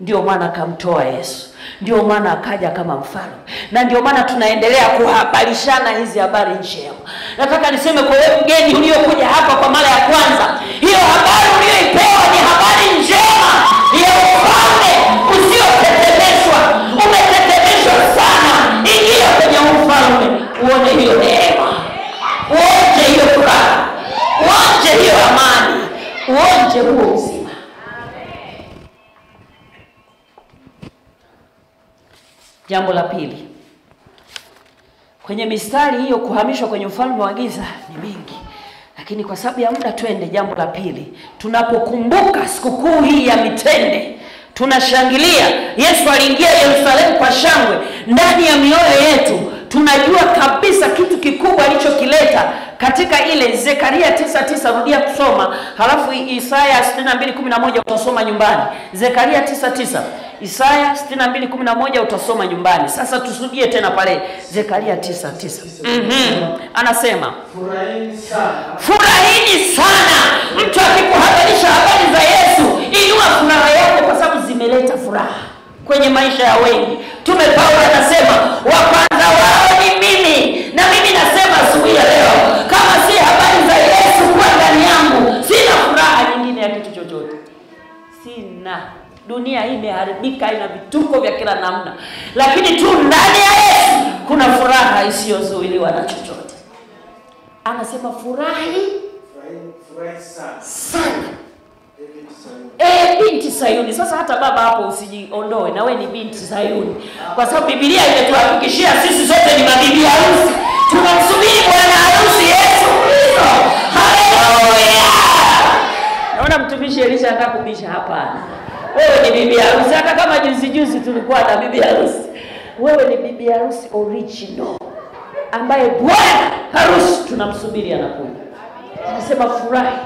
S1: Ndio maana akamtoa Yesu, ndio maana akaja kama mfalme, na ndio maana tunaendelea kuhabarishana hizi habari njema. Nataka niseme kwa wewe mgeni uliokuja hapa kwa mara ya kwanza, hiyo habari uliyoipewa ni habari njema ya ufalme usiotetemeshwa. Umetetemeshwa sana, ingia kwenye ufalme uone hiyo neema, uonje hiyo furaha, uonje hiyo amani, uonje huo uzima. Jambo la pili, kwenye mistari hiyo kuhamishwa kwenye ufalme wa giza ni mingi, lakini kwa sababu ya muda twende jambo la pili. Tunapokumbuka sikukuu hii ya mitende, tunashangilia Yesu aliingia Yerusalemu kwa shangwe. Ndani ya mioyo yetu tunajua kabisa kitu kikubwa alichokileta katika ile Zekaria 9:9 rudia kusoma, halafu Isaya 62:11 utasoma nyumbani. Zekaria 9:9, Isaya 62:11 utasoma nyumbani. Sasa tusudie tena pale Zekaria 9:9. Mm -hmm. Anasema
S2: Furahini sana.
S1: Mtu akikuhabarisha habari za Yesu, inua furaha yako, kwa sababu zimeleta furaha kwenye maisha ya wengi. Tume Paulo anasema wa kwanza wao ni mimi, na mimi nasema asubuhi ya leo, kama si habari za Yesu kuwa ndani yangu, sina furaha nyingine ya kitu chochote, sina. Dunia hii imeharibika, ina vituko vya kila namna, lakini tu ndani ya Yesu kuna furaha isiyozuiliwa na chochote. Anasema furahi
S2: Furahi- sana
S1: Eh, binti Sayuni. Sasa hata baba hapo usijiondoe, na wewe ni binti Sayuni, kwa sababu Biblia imetuhakikishia sisi sote ni mabibi harusi. Tunamsubiri bwana harusi Yesu Kristo. Naona mtumishi Elisha anataka kubisha. Hapana, wewe ni bibi harusi, hata kama juzi juzi tulikuwa na bibi harusi. Wewe ni bibi harusi original, ambaye bwana harusi tunamsubiri anakuja. Anasema furahi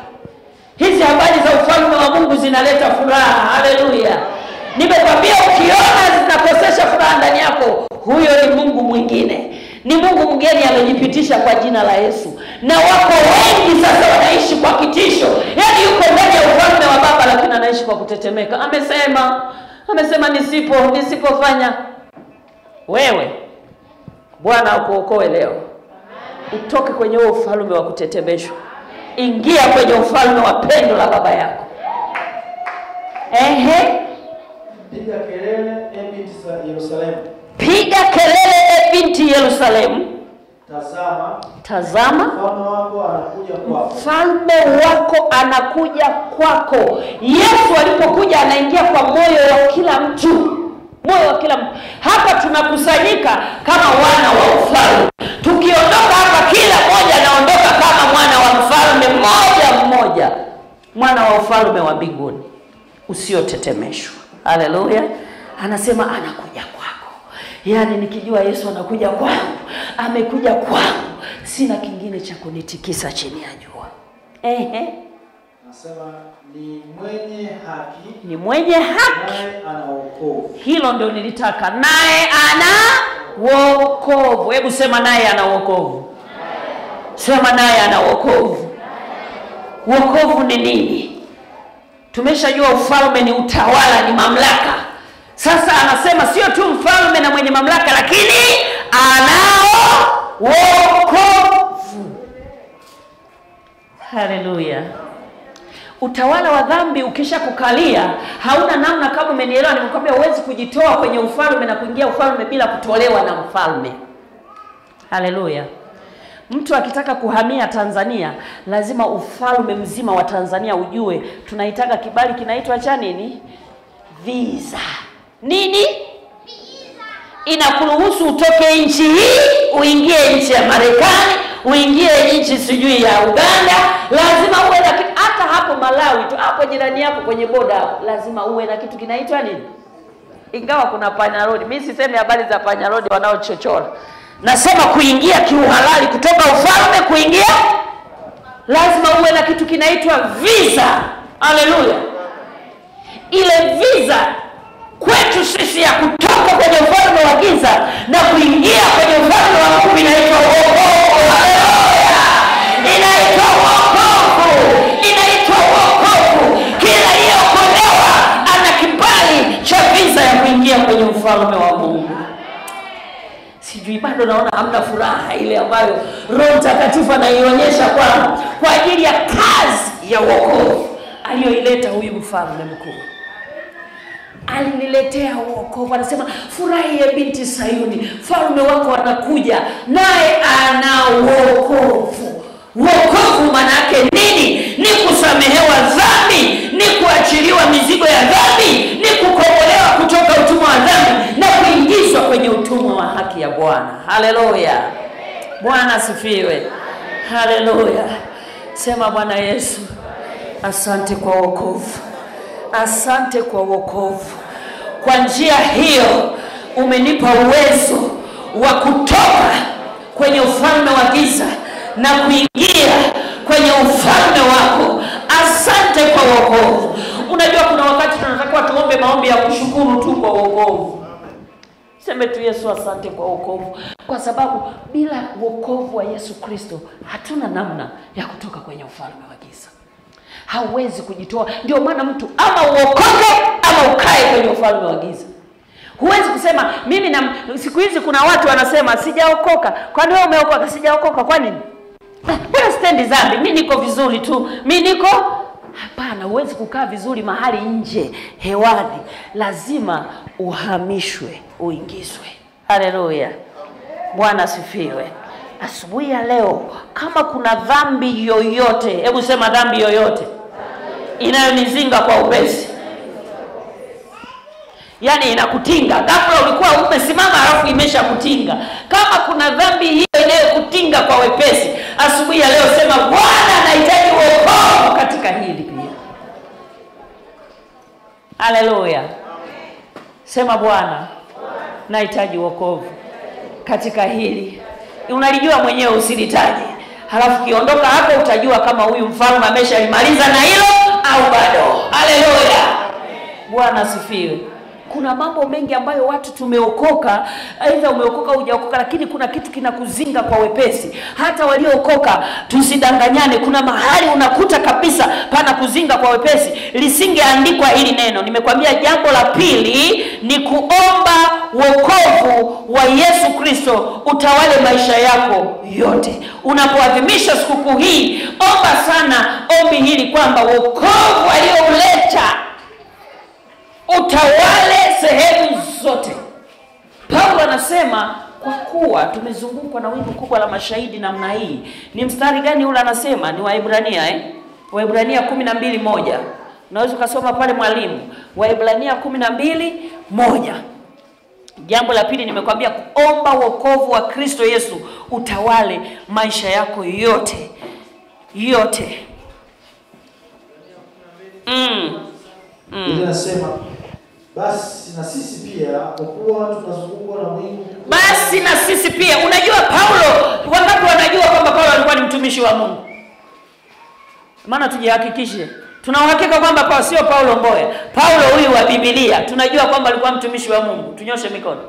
S1: Hizi habari za ufalme wa Mungu zinaleta furaha. Haleluya! Nimekwambia, ukiona zinakosesha furaha ndani yako, huyo ni Mungu mwingine, ni Mungu mgeni amejipitisha kwa jina la Yesu. Na wako wengi sasa wanaishi kwa kitisho, yaani yuko ndani ya ufalme wa Baba, lakini anaishi kwa kutetemeka. Amesema, amesema nisipo nisipofanya wewe, Bwana akuokoe leo, utoke kwenye huo ufalme wa kutetemeshwa ingia kwenye ufalme wa pendo la baba yako. Ehe,
S2: Piga kelele
S1: piga kelele binti Yerusalemu,
S2: tazama
S1: tazama
S2: mfalme wako anakuja kwako.
S1: mfalme wako anakuja kwako. Yesu alipokuja anaingia kwa moyo wa kila mtu, moyo wa kila mtu. Hapa tunakusanyika kama wana wa ufalme, tukiondoka hapa, kila mmoja anaondoka kama mwana wa mfalme mmoja mmoja, mwana wa ufalme wa mbinguni usiotetemeshwa. Haleluya! Anasema anakuja yaani nikijua Yesu anakuja kwangu, amekuja kwangu, sina kingine cha kunitikisa chini ya jua. Ehe,
S2: Nasema ni mwenye haki
S1: ni mwenye haki
S2: naye ana wokovu.
S1: hilo ndio nilitaka, naye ana wokovu. Hebu sema naye ana wokovu, sema naye ana wokovu. Wokovu ni nini? Tumeshajua ufalme ni utawala, ni mamlaka. Sasa anasema sio tu mamlaka, lakini anao wokovu. Haleluya. Utawala wa dhambi ukisha kukalia, hauna namna. Kama umenielewa, nimekwambia huwezi kujitoa kwenye ufalme na kuingia ufalme bila kutolewa na mfalme. Haleluya. Mtu akitaka kuhamia Tanzania, lazima ufalme mzima wa Tanzania ujue tunahitaga kibali kinaitwa cha nini? Visa. Nini? Inakuruhusu utoke nchi hii uingie nchi ya Marekani, uingie nchi sijui ya Uganda, lazima uwe na kitu. Hata hapo Malawi tu, hapo jirani yako kwenye boda hapo, lazima uwe na kitu kinaitwa nini? Ingawa kuna panyarodi, mimi sisemi habari za panyarodi wanaochochora, nasema kuingia kiuhalali, kutoka ufalme kuingia, lazima uwe na kitu kinaitwa visa. Haleluya! ile visa kwetu sisi ya kutoka kwenye ufalme wa giza na kuingia kwenye ufalme wa Mungu inaitwa wokovu. Inaitwa. Kila ana kibali cha ya kuingia kwenye ufalme wa Mungu. Sijui bado naona hamna furaha ile ambayo Roho Mtakatifu anaionyesha kwa kwa ajili ya kazi ya wokovu aliyoileta huyu mfalme mkuu aliniletea uokovu. Anasema furahi ya binti Sayuni, falme wako anakuja naye ana uokovu uokovu maana yake nini? Ni kusamehewa dhambi, ni kuachiliwa mizigo ya dhambi, ni kukombolewa kutoka utumwa wa dhambi na kuingizwa kwenye utumwa wa haki ya Bwana. Haleluya! Bwana asifiwe. Haleluya! Sema Bwana Yesu, asante kwa wokovu. Asante kwa wokovu. Kwa njia hiyo umenipa uwezo wa kutoka kwenye ufalme wa giza na kuingia kwenye ufalme wako. Asante kwa wokovu. Unajua, kuna wakati tunatakiwa tuombe maombi ya kushukuru tu kwa wokovu. Seme tu Yesu, asante kwa wokovu, kwa sababu bila wokovu wa Yesu Kristo hatuna namna ya kutoka kwenye ufalme wa giza hauwezi kujitoa. Ndio maana mtu ama uokoke ama ukae kwenye ufalme wa giza. Huwezi kusema mimi na. Siku hizi kuna watu wanasema sijaokoka. Kwani wewe umeokoka? Sijaokoka. Kwa nini? Mbona stendi zambi Mi niko vizuri tu, mi niko hapana. Huwezi kukaa vizuri mahali nje hewani, lazima uhamishwe, uingizwe. Haleluya, Bwana asifiwe. Asubuhi ya leo, kama kuna dhambi yoyote, hebu sema dhambi yoyote inayonizinga kwa upesi, yaani inakutinga ghafla, ulikuwa umesimama alafu imesha kutinga. Kama kuna dhambi hiyo inayokutinga kwa wepesi, asubuhi ya leo sema, Bwana, nahitaji wokovu katika hili pia. Haleluya, sema Bwana, nahitaji wokovu katika hili unalijua mwenyewe usilitaje, halafu kiondoka hapo utajua kama huyu mfalme ameshalimaliza na hilo au bado. Haleluya, Bwana asifiwe. Kuna mambo mengi ambayo watu tumeokoka, aidha umeokoka hujaokoka, lakini kuna kitu kinakuzinga kwa wepesi. Hata waliookoka tusidanganyane, kuna mahali unakuta kabisa pana kuzinga kwa wepesi, lisingeandikwa hili neno. Nimekwambia jambo la pili ni kuomba wokovu wa Yesu Kristo utawale maisha yako yote. Unapoadhimisha sikukuu hii, omba sana ombi hili kwamba wokovu aliouleta utawale sehemu zote. Paulo anasema kwa kuwa tumezungukwa na wingu kubwa la mashahidi namna hii. Ni mstari gani ule anasema? Ni Waebrania eh? Waebrania kumi na mbili moja. Unaweza ukasoma pale mwalimu, Waebrania kumi na mbili moja. Jambo la pili nimekwambia kuomba wokovu wa Kristo Yesu utawale maisha yako yote yote. Mm.
S2: Mm. inasema basi na sisi pia kwa kuwa tunazungukwa na
S1: Basi na sisi pia. Unajua Paulo, wangapi wanajua kwamba Paulo alikuwa ni mtumishi wa Mungu? Maana tujihakikishe, tuna uhakika kwamba Paulo sio Paulo Mboya, Paulo huyu wa Biblia tunajua kwamba alikuwa mtumishi wa Mungu. Tunyoshe mikono,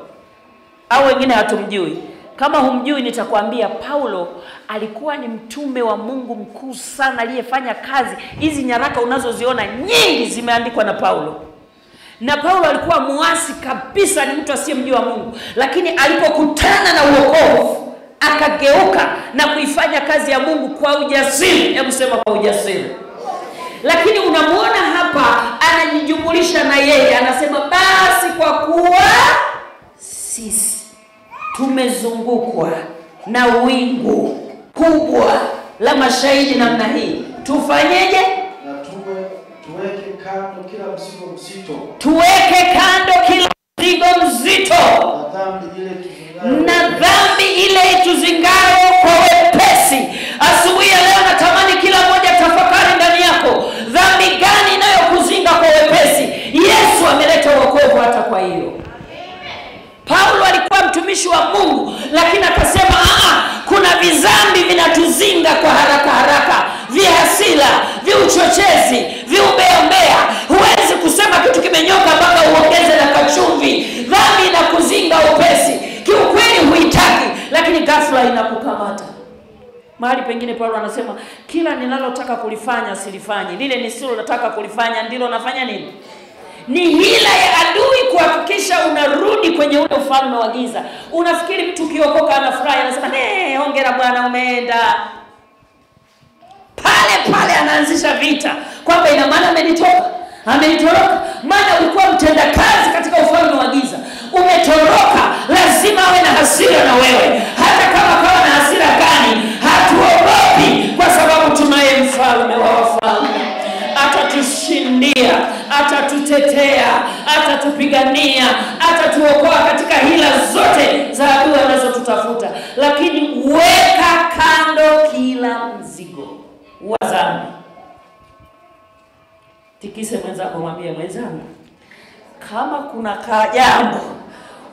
S1: au wengine hatumjui. Kama humjui, nitakwambia Paulo alikuwa ni mtume wa Mungu mkuu sana, aliyefanya kazi. Hizi nyaraka unazoziona nyingi zimeandikwa na Paulo na Paulo alikuwa muasi kabisa, ni mtu asiyemjua Mungu, lakini alipokutana na uokovu akageuka na kuifanya kazi ya Mungu kwa ujasiri. Hebu sema kwa ujasiri. Lakini unamwona hapa anajijumulisha na yeye, anasema basi kwa kuwa sisi tumezungukwa na wingu kubwa la mashahidi namna hii, tufanyeje?
S2: Kando kila mzigo mzito
S1: Tuweke kando kila mzigo mzito
S2: na dhambi ile
S1: ituzingayo kwa wepesi. Asubuhi ya leo natamani kila mmoja tafakari ndani yako, dhambi gani inayokuzinga kwa wepesi? Yesu ameleta wokovu hata kwa hiyo. Paulo alikuwa mtumishi wa Mungu, lakini akasema aa, kuna vizambi vinatuzinga kwa haraka haraka, vihasila, viuchochezi, viumbeambea. Huwezi kusema kitu kimenyoka mpaka uongeze na kachumvi. Dhambi inakuzinga upesi, kiukweli huitaki, lakini ghafla inakukamata. Mahali pengine Paulo anasema kila ninalotaka kulifanya silifanyi, lile nisilotaka kulifanya ndilo nafanya nini? Ni hila ya adui kuhakikisha unarudi kwenye ule ufalme wa giza. Unafikiri mtu ukiokoka anafurahi, anasema nee, hongera bwana, umeenda pale pale, anaanzisha vita kwamba ina maana amenitoka, amenitoroka. Maana ulikuwa mtendakazi katika ufalme wa giza, umetoroka, lazima awe na hasira na wewe, hata kama kawa na hasira gani. Hatuogopi kwa sababu tunaye mfalme wa wafalme atatushindia, atatutetea, atatupigania, atatuokoa katika hila zote za adui anazotutafuta. Lakini weka kando kila mzigo wa dhambi. Tikise mwenzako, mwambie mwenzangu, kama kuna kajambo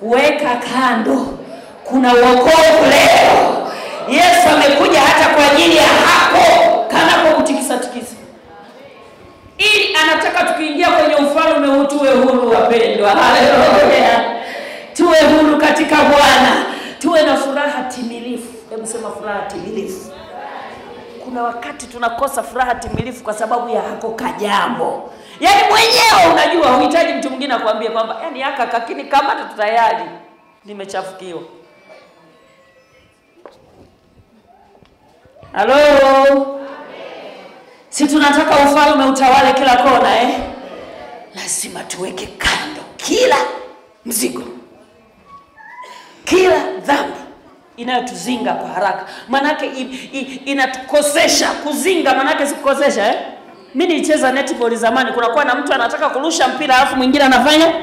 S1: weka kando. Kuna wokovu leo. Yesu amekuja hata kwa ajili ya hako kanapo kutikisa tikisa ili anataka tukiingia kwenye ufalme huu tuwe huru, wapendwa. Haleluya, tuwe huru katika Bwana, tuwe na furaha timilifu. Hebu sema furaha timilifu. Kuna wakati tunakosa furaha timilifu kwa sababu ya hako kajambo, yaani mwenyewe unajua, huhitaji mtu mwingine akwambie kwamba yani haka kakini kama tayari nimechafukiwa. Halo. Si tunataka ufalme utawale kila kona eh? Lazima tuweke kando kila mzigo, kila dhambi inayotuzinga kwa haraka, manake inatukosesha kuzinga, manake sikukosesha eh? Mi nilicheza netball zamani, kunakuwa na mtu anataka kurusha mpira alafu mwingine anafanya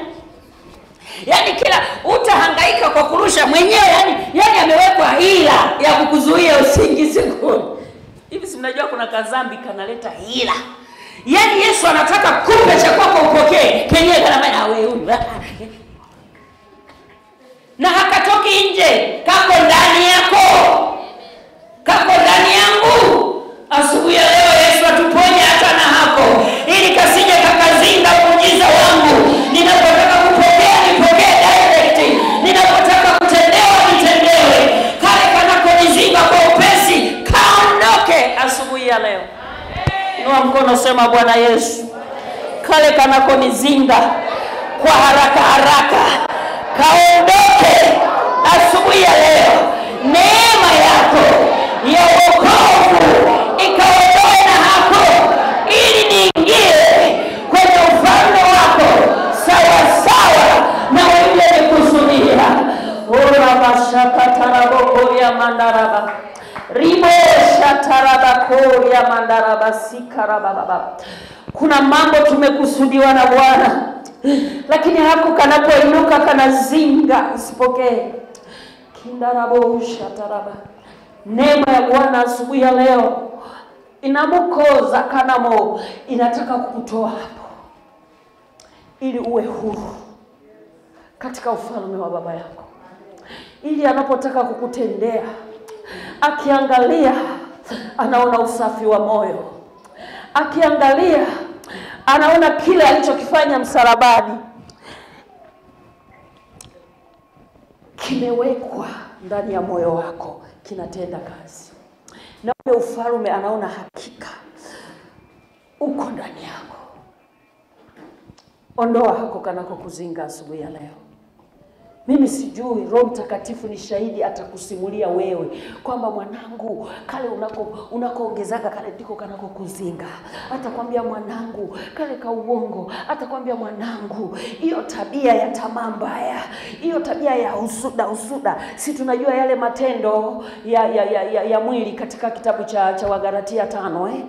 S1: yani kila utahangaika kwa kurusha mwenyewe, yani, yani amewekwa hila ya kukuzuia usingizi siku hivi si mnajua kuna kazambi kanaleta hila. yani Yesu anataka kumbe cha kwako upokee, kenyewe kanafanya wewe huyu. Na hakatoki nje, kako ndani yako. Kako ndani yangu. Asubuhi ya leo Yesu atuponye hata na hapo, ili kasije kakazinga muujiza wangu. Ninapotaka kupokea nipokee direct. Ninapotaka kutendewa nitendewe. Kale kanakonizinga kwa upesi kaondoke asubuhi ya leo. Inua mkono, sema Bwana Yesu, kale kanakonizinga kwa haraka haraka kaondoke asubuhi ya leo. Neema yako ya wokovu ikaondoe na hapo, ili niingie kwenye ufalme wako sawa sawa na wewe nikusudia. orabashakataraboko mandaraba riboshatarabakoya mandaraba sikarabababa. Kuna mambo tumekusudiwa na Bwana, lakini hapo kanapoinuka kanazinga, isipokee. Kindarabo shataraba. Neema ya Bwana asubuhi ya leo inamokoza kanamo, inataka kukutoa hapo ili uwe huru katika ufalme wa baba yako, ili anapotaka kukutendea, akiangalia anaona usafi wa moyo, akiangalia anaona kile alichokifanya msalabani kimewekwa ndani ya moyo wako, kinatenda kazi, na ule ufalme anaona hakika uko ndani yako. Ondoa hako kanako kuzinga asubuhi ya leo. Mimi sijui, Roho Mtakatifu ni shahidi, atakusimulia wewe kwamba mwanangu, kale unako unakoongezaka kale ndiko kanakokuzinga. Atakwambia mwanangu, kale ka uongo. Atakwambia mwanangu, hiyo tabia ya tamaa mbaya, hiyo tabia ya usuda usuda. Si tunajua yale matendo ya ya, ya, ya, ya mwili katika kitabu cha, cha Wagalatia tano eh?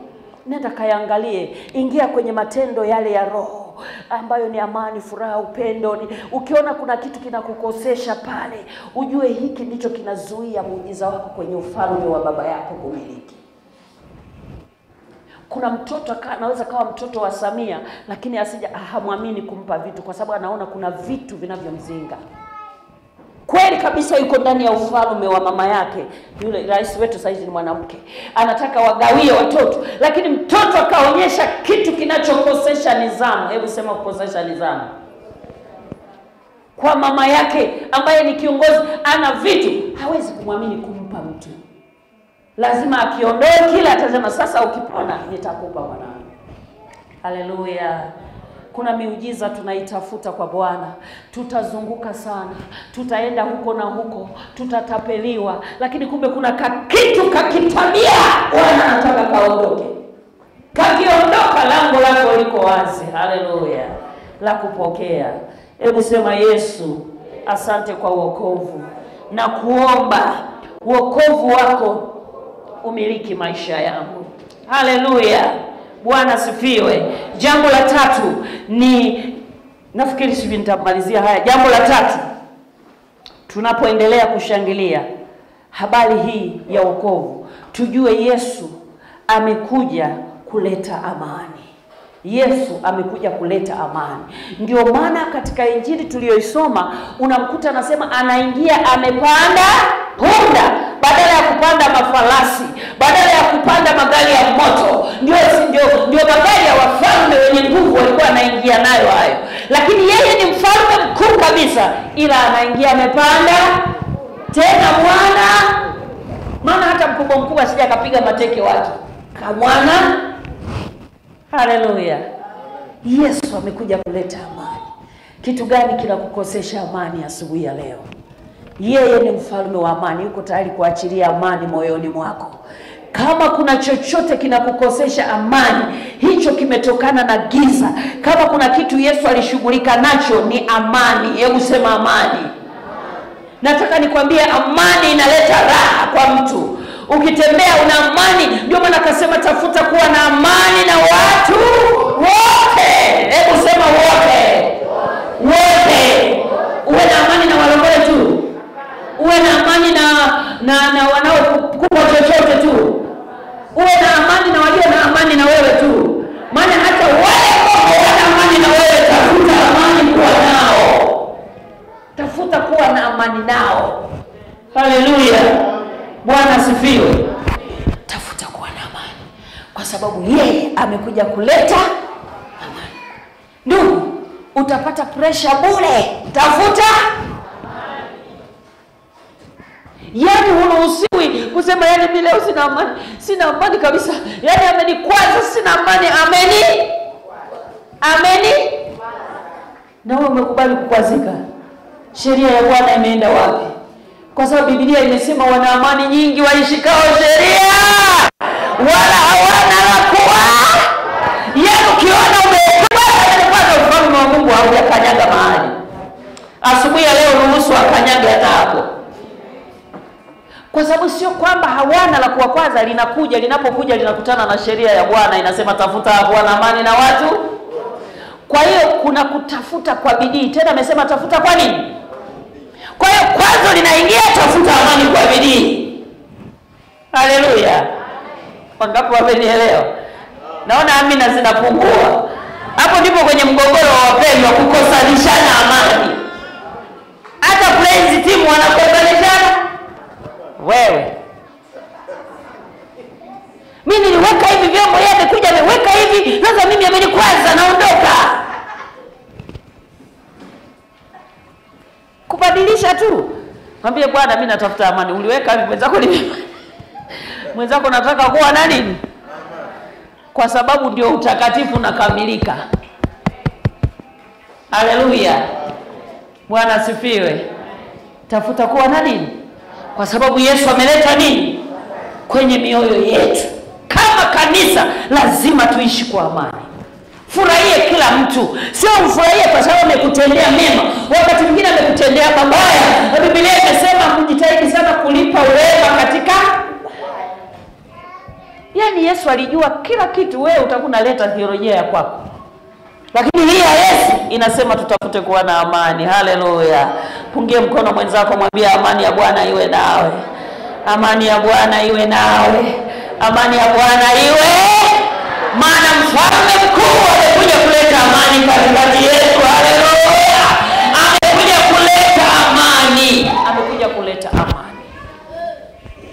S1: Nenda kayangalie, ingia kwenye matendo yale ya Roho ambayo ni amani, furaha, upendo. Ni, ukiona kuna kitu kinakukosesha pale, ujue hiki ndicho kinazuia muujiza wako kwenye ufalme wa baba yako kumiliki. Kuna mtoto anaweza kawa mtoto wa Samia, lakini asija hamwamini kumpa vitu kwa sababu anaona kuna vitu vinavyomzinga kweli kabisa yuko ndani ya ufalme wa mama yake. Yule rais wetu saizi ni mwanamke, anataka wagawie watoto, lakini mtoto akaonyesha kitu kinachokosesha nizamu. Hebu sema kukosesha nizamu kwa mama yake ambaye ni kiongozi, ana vitu, hawezi kumwamini kumpa mtu, lazima akiondoe kila, atasema sasa, ukipona nitakupa mwanangu. Haleluya! Kuna miujiza tunaitafuta kwa Bwana, tutazunguka sana, tutaenda huko na huko, tutatapeliwa, lakini kumbe kuna kakitu kakitabia Bwana anataka kaondoke. Kakiondoka, lango lako liko wazi. Haleluya, la kupokea. Hebu sema Yesu, asante kwa wokovu na kuomba wokovu wako umiliki maisha yangu. Haleluya, Bwana sifiwe. Jambo la tatu ni nafikiri sivi nitamalizia haya. Jambo la tatu, tunapoendelea kushangilia habari hii ya wokovu, tujue Yesu amekuja kuleta amani. Yesu amekuja kuleta amani. Ndio maana katika injili tuliyoisoma unamkuta anasema anaingia amepanda punda badala ya kupanda mafarasi, badala ya kupanda magari ya moto. Ndio ndio magari ya wafalme wenye nguvu walikuwa anaingia nayo hayo, lakini yeye ni mfalme mkuu kabisa, ila anaingia amepanda tena mwana. Maana hata mkubwa mkubwa asija akapiga mateke watu kamwana Haleluya! Yesu amekuja kuleta amani. Kitu gani kinakukosesha amani asubuhi ya leo? Yeye ni mfalme wa amani, yuko tayari kuachilia amani moyoni mwako. Kama kuna chochote kinakukosesha amani, hicho kimetokana na giza. Kama kuna kitu Yesu alishughulika nacho ni amani. Hebu sema amani. Nataka nikwambie amani inaleta raha kwa mtu. Ukitembea una amani, ndio maana akasema tafuta kuwa na amani na watu wote. Hebu sema wote, wote. Uwe na amani na walokole tu, uwe na amani na na, na wanaokupa chochote tu, uwe na amani na walio na amani na wewe tu, maana hata wale hawana amani na wewe, tafuta amani kuwa nao, tafuta kuwa na amani nao. Haleluya, Bwana asifiwe. Tafuta kuwa na amani, kwa sababu yeye amekuja kuleta amani. Ndugu, utapata presha bure. Tafuta Yaani huruhusiwi kusema yani mi leo sina amani, sina amani kabisa. yani amenikwaza, sina amani. Ameni, ameni, na wewe umekubali kukwazika. Sheria ya Bwana imeenda wapi? Kwa sababu Biblia imesema wana amani nyingi waishikao sheria, wala hawana la kuwa. yani ukiona umekubali ufalme wa Mungu haujakanyaga mahali. Asubuhi ya leo ruhusu akanyage hata hapo kwa sababu sio kwamba hawana la kuwakwaza, linakuja. Linapokuja linakutana na sheria ya Bwana, inasema tafuta kuwa na amani na watu. Kwa hiyo kuna kutafuta kwa bidii, tena amesema tafuta kwa nini? Kwa hiyo kwanza linaingia tafuta amani kwa bidii. Haleluya! Wangapi wamenielewa? Naona amina zinapungua. Hapo ndipo kwenye mgogoro wa wapendwa, kukosanishana amani. Hata praise team wanakosanishana wewe mi niliweka hivi vyombo, yeye amekuja ameweka hivi, sasa mimi amenikwaza, naondoka. Kubadilisha tu, mwambie Bwana, mi natafuta amani. Uliweka hivi, mwenzako ni mwenzako nataka kuwa na nini, kwa sababu ndio utakatifu unakamilika. Haleluya, Bwana asifiwe. tafuta kuwa na nini kwa sababu yesu ameleta nini? Kwenye mioyo yetu. Kama kanisa lazima tuishi kwa amani. Furahie kila mtu. Sio mfurahie kwa sababu amekutendea mema. Wakati mwingine amekutendea mabaya. Na bibilia imesema kujitahidi sana kulipa wema katika yaani yesu alijua kila kitu wewe utakuwa unaleta theolojia ya kwako lakini hii ya yesu inasema tutafute kuwa na amani. Haleluya. Pungie mkono mwenzako mwambie amani ya bwana iwe nawe. Amani ya bwana iwe nawe. Amani ya bwana iwe. Maana mfalme mkuu amekuja kuleta amani katikati yetu. Haleluya. Amekuja kuleta amani. Amekuja kuleta amani.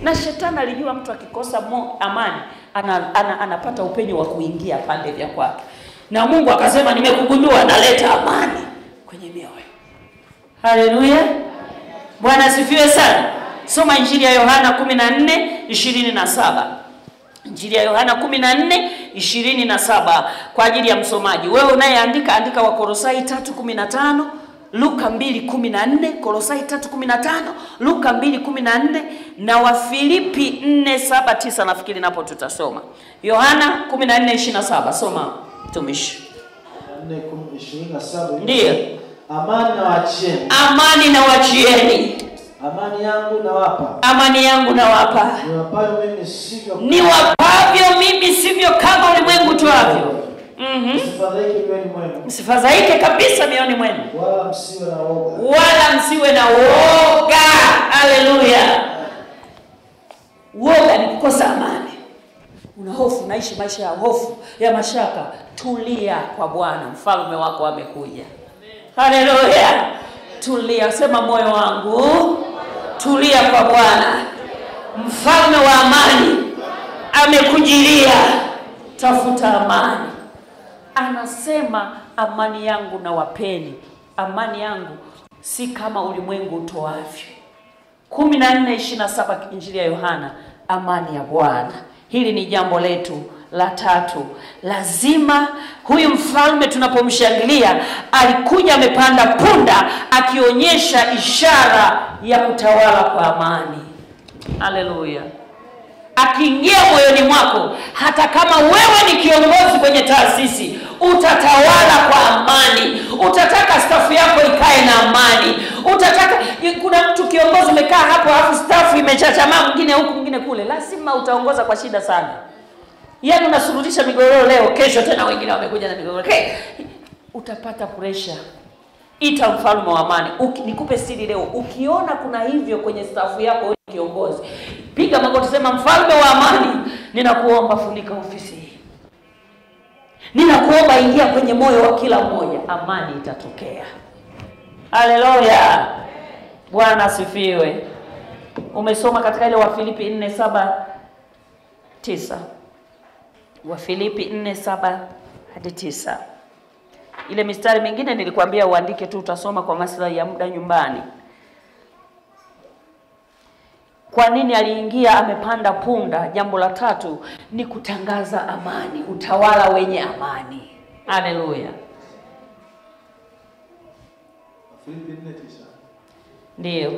S1: Na shetani alijua mtu akikosa amani ana, ana, anapata upenyo wa kuingia pande vya kwake na mungu akasema nimekugundua naleta amani kwenye mioyo. Haleluya! Bwana asifiwe sana. Soma injili ya yohana 14 27 injili ya yohana 14 27 kwa ajili ya msomaji. Wewe unayeandika andika Wakolosai 315 luka 214 kolosai 315 luka 214 na wafilipi 4:7 9 nafikiri napo tutasoma. Yohana 14:27 soma mtumishi. Ndiyo.
S2: amani na wachieni
S1: amani na
S2: amani yangu nawapa.
S1: Amani yangu nawapa.
S2: Mimi sivyo
S1: niwapavyo mimi sivyo kama ulimwengu tuavyo mm-hmm.
S2: msifadhaike
S1: kabisa mioni mwenu.
S2: Wala msiwe na woga.
S1: Wala msiwe na woga. Haleluya woga ni kukosa amani una hofu naishi maisha ya hofu ya mashaka. Tulia kwa bwana mfalme wako amekuja. Haleluya! Tulia sema moyo wangu. Tulia kwa bwana. Mfalme wa amani amekujilia. Tafuta amani. Anasema amani yangu na wapeni amani yangu si kama ulimwengu utoavyo. Kumi na nne ishiri na saba injili ya yohana. Amani ya bwana hili ni jambo letu la tatu. Lazima huyu mfalme tunapomshangilia alikuja amepanda punda akionyesha ishara ya kutawala kwa amani. Haleluya akiingia moyoni mwako hata kama wewe ni kiongozi kwenye taasisi utatawala kwa amani. Utataka stafu yako ikae na amani. Utataka kuna mtu kiongozi umekaa hapo alafu stafu imechachamaa mwingine huku mwingine kule lazima utaongoza kwa shida sana. Yaani unasuluhisha migogoro leo kesho tena wengine wamekuja na migogoro. Okay. utapata presha ita mfalme wa amani. Nikupe siri leo. Ukiona kuna hivyo kwenye stafu yako kiongozi piga magoti sema mfalme wa amani ninakuomba funika ofisi hii. Ninakuomba ingia kwenye moyo wa kila mmoja. Amani itatokea. Haleluya! Bwana asifiwe. Umesoma katika ile wafilipi 4 7 9 wafilipi 4 7 hadi 9 ile mistari mingine nilikwambia uandike tu utasoma kwa maslahi ya muda nyumbani. Kwa nini aliingia amepanda punda? Jambo la tatu ni kutangaza amani utawala wenye amani. Haleluya.
S2: Filipi 4:9
S1: ndiyo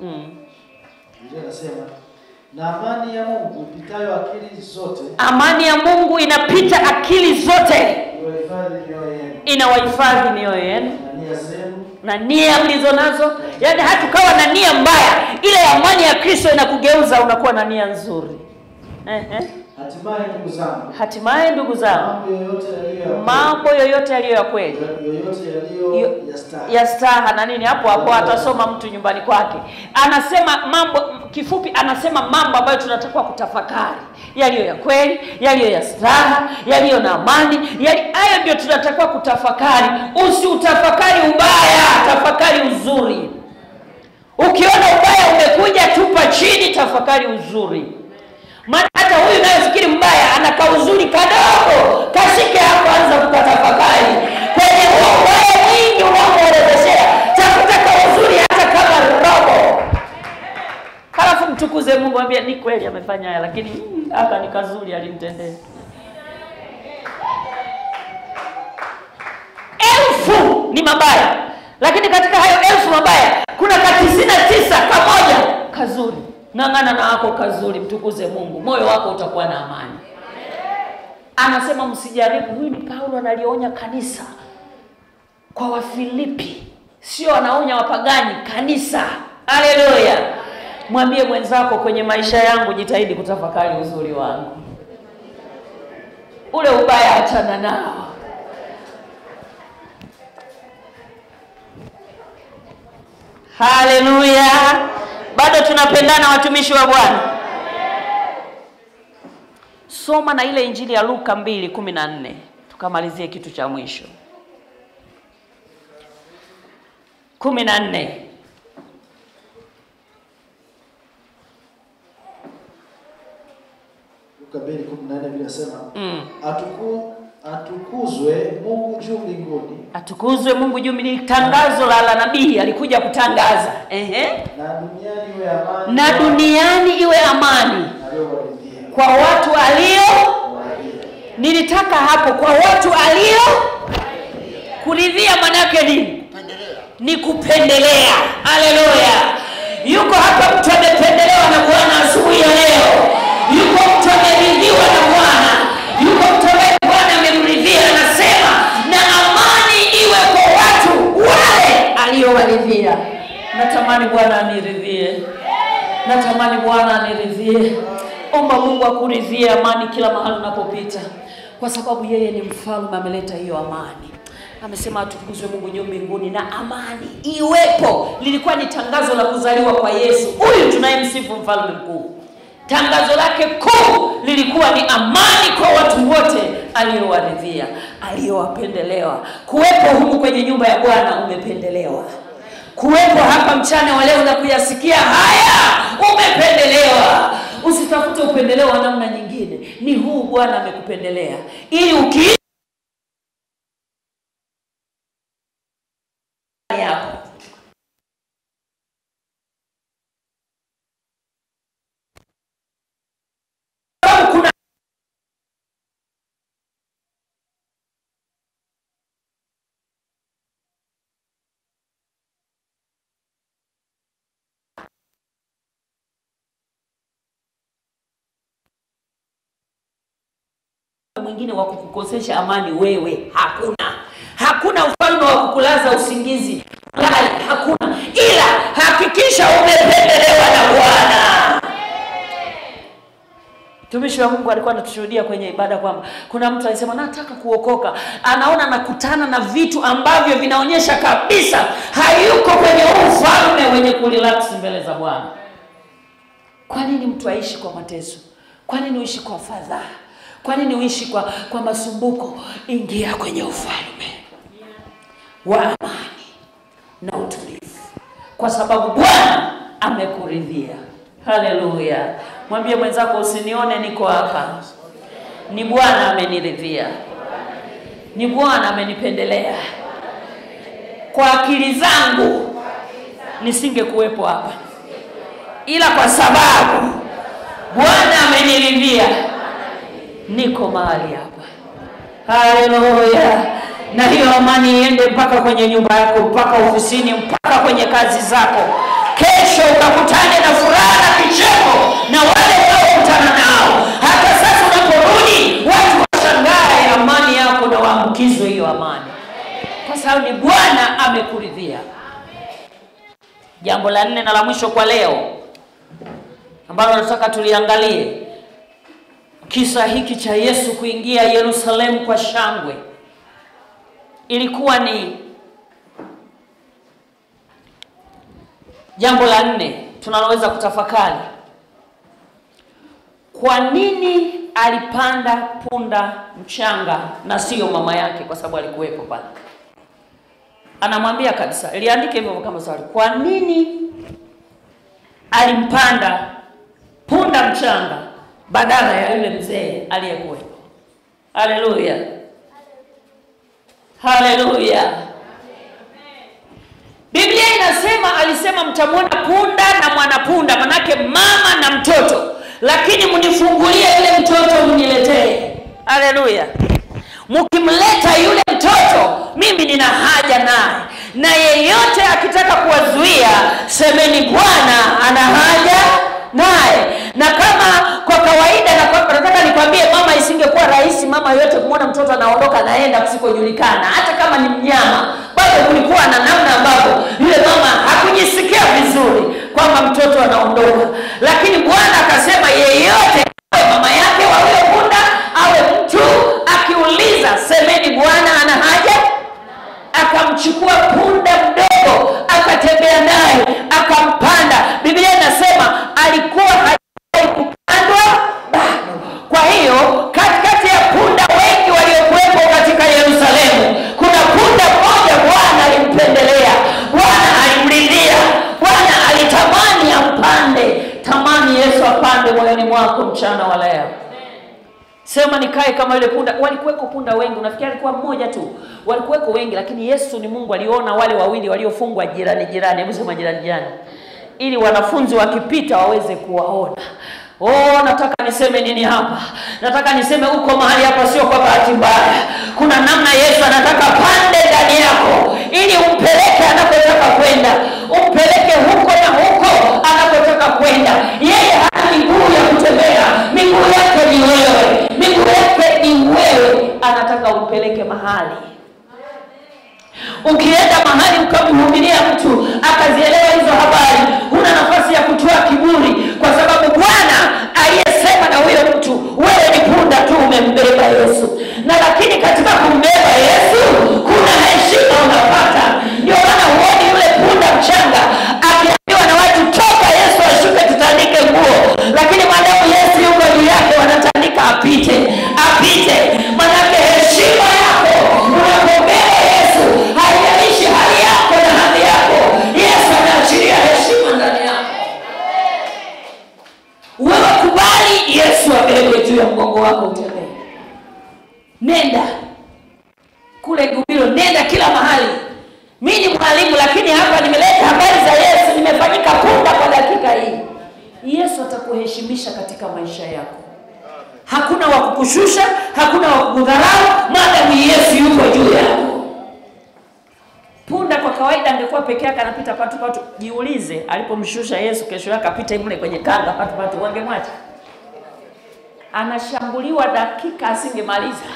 S1: mm.
S2: Na amani ya Mungu ipitayo akili zote
S1: amani ya mungu inapita akili zote inawahifadhi mioyo yenu.
S2: Na nia
S1: mlizo nazo. Yaani hatukawa na nia mbaya ile amani ya kristo inakugeuza unakuwa na nia nzuri. Ehe.
S2: hatimaye ndugu zangu
S1: hatimaye ndugu zangu
S2: mambo yoyote yaliyo ya
S1: kweli
S2: ya staha.
S1: na nini hapo hapo atasoma mtu nyumbani kwake. Anasema mambo kifupi anasema mambo ambayo tunatakiwa kutafakari. Yaliyo ya kweli yaliyo ya staha yaliyo na amani yali, hayo ndio tunatakiwa kutafakari. Usiutafakari ubaya tafakari uzuri. Ukiona ubaya umekuja tupa chini tafakari uzuri. Maana hata huyu unayefikiri mbaya anakaa uzuri kadogo. Kashike hapo anza kukatafakari kwenye huo ubaya mwingi unaomwelezeshea tafuta kauzuri hata kama robo halafu mtukuze mungu ambia ni kweli amefanya haya lakini haka ni kazuri alimtendea. Elfu ni mabaya lakini katika hayo elfu mabaya kuna ka tisini na tisa kamoja kazuri. Ng'ang'ana na wako kazuri mtukuze mungu. Moyo wako utakuwa na amani. Anasema msijaribu. Huyu ni paulo analionya kanisa. Kwa wafilipi sio anaonya wapagani kanisa. Haleluya mwambie mwenzako kwenye maisha yangu jitahidi kutafakari uzuri wangu. Ule ubaya achana nao. Haleluya! Bado tunapendana watumishi wa bwana. Soma na ile injili ya luka mbili kumi na nne. Tukamalizie kitu cha mwisho. Kumi na nne
S2: Luka 2:14 vile sema
S1: mm.
S2: atuku, atukuzwe Mungu juu mbinguni.
S1: Atukuzwe mungu juu mbinguni. tangazo la la nabii alikuja kutangaza. Ehe.
S2: na duniani iwe amani.
S1: Na duniani iwe amani. Kwa watu alio nilitaka hapo kwa watu alio kuridhia manake nini ni kupendelea. Haleluya yuko hapa mtu amependelewa natamani bwana aniridhie. Natamani bwana aniridhie. Omba mungu akuridhie amani kila mahali unapopita kwa sababu yeye ni mfalme ameleta hiyo amani. Amesema atukuzwe mungu juu mbinguni na amani iwepo. Lilikuwa ni tangazo la kuzaliwa kwa yesu. Huyu tunayemsifu mfalme mkuu. Tangazo lake kuu lilikuwa ni amani kwa watu wote aliyowaridhia aliyowapendelewa kuwepo huku kwenye nyumba ya bwana umependelewa kuwepo hapa mchana wa leo na kuyasikia haya umependelewa. Usitafute upendeleo wa namna nyingine. Ni huu bwana amekupendelea. Ili uki yako Sababu kuna mwingine wa kukukosesha amani wewe hakuna. Hakuna ufalme wa kukulaza usingizi. Lali hakuna. Ila hakikisha umependelewa na bwana. Mtumishi wa mungu alikuwa anatushuhudia kwenye ibada kwamba kuna mtu alisema nataka kuokoka. Anaona anakutana na vitu ambavyo vinaonyesha kabisa hayuko kwenye ufalme wenye kurelax mbele za bwana. Kwa nini mtu aishi kwa mateso? Kwa nini uishi kwa fadhaa kwa nini uishi kwa, kwa masumbuko? Ingia kwenye ufalme wa amani na utulivu. Kwa sababu bwana amekuridhia. Haleluya. Mwambie mwenzako usinione niko hapa. Ni bwana ameniridhia ni bwana amenipendelea. Kwa akili zangu nisingekuwepo hapa. Ila kwa sababu bwana ameniridhia niko mahali hapa. Haleluya. Na hiyo amani iende mpaka kwenye nyumba yako mpaka ofisini mpaka kwenye kazi zako. Kesho ukakutane na furaha na kicheko na wale unaokutana nao. Hata sasa unaporudi watu washangae amani yako na waambukizwe hiyo amani. Kwa sababu ni bwana amekuridhia. Jambo la nne na la mwisho kwa leo ambalo nataka tuliangalie kisa hiki cha yesu kuingia yerusalemu kwa shangwe. Ilikuwa ni jambo la nne tunaloweza kutafakari. Kwa nini alipanda punda mchanga na sio mama yake? Kwa sababu alikuwepo pale. Anamwambia kabisa liandike hivyo kama swali. Kwa nini alimpanda punda mchanga badala ya yule mzee aliyekuwepo. Haleluya. Haleluya. Biblia inasema alisema mtamwona punda na mwanapunda manake mama na mtoto. Lakini mnifungulie yule mtoto mniletee. Haleluya. Mkimleta yule mtoto mimi nina haja naye. Na yeyote akitaka kuwazuia semeni bwana ana haja naye. Na kama kwa kawaida na kwa, nataka nikwambie mama isingekuwa rahisi mama yote kumwona mtoto anaondoka anaenda kusikojulikana hata kama ni mnyama bado kulikuwa na namna ambapo yule mama hakujisikia vizuri kwamba mtoto anaondoka. Lakini bwana akasema yeyote awe mama yake wa huyo punda awe mtu akiuliza semeni bwana ana haja? Akamchukua punda mdogo akatembea naye akampanda. Biblia alikuwa hajai kupandwa bado. Kwa hiyo katikati ya punda wengi waliokuwepo katika yerusalemu kuna punda mmoja bwana alimpendelea. Bwana alimridhia bwana alitamani ampande. Tamani yesu apande moyoni mwako mchana wa leo. Sema nikae kama yule punda. Walikuweko punda wengi. Unafikiri alikuwa mmoja tu. Walikuweko wengi lakini yesu ni mungu aliona wale wawili waliofungwa jirani jirani. Hebu sema jirani jirani ili wanafunzi wakipita waweze kuwaona. Oh nataka niseme nini hapa? Nataka niseme uko mahali hapa sio kwa bahati mbaya. Kuna namna yesu anataka pande ndani yako ili umpeleke anapotaka kwenda. Umpeleke huko na huko anapotaka kwenda. Yeye hana miguu ya kutembea. Miguu yake ni wewe. Miguu yake ni wewe. Anataka umpeleke mahali ukienda mahali ukamhubiria mtu akazielewa hizo habari huna nafasi ya kutoa kiburi kwa sababu bwana aliyesema na huyo mtu wewe ni punda tu umembeba yesu. Na lakini katika kumbeba yesu kuna heshima unapata. Ndio maana huoni yule punda mchanga akiambiwa na watu toka yesu ashuke tutandike nguo. Lakini maadamu yesu yuko juu yake wanatandika apite apite mgongo wako utembee. Nenda kule gubilo nenda kila mahali. Mi ni mwalimu lakini hapa nimeleta habari za yesu nimefanyika punda kwa dakika hii. Yesu atakuheshimisha katika maisha yako. Hakuna wa kukushusha hakuna wa kukudharau maadamu yesu yuko juu yako. Punda kwa kawaida angekuwa peke yake anapita patu patu jiulize alipomshusha yesu kesho yake apite mle kwenye kanga patu patu wangemwacha anashambuliwa dakika asingemaliza.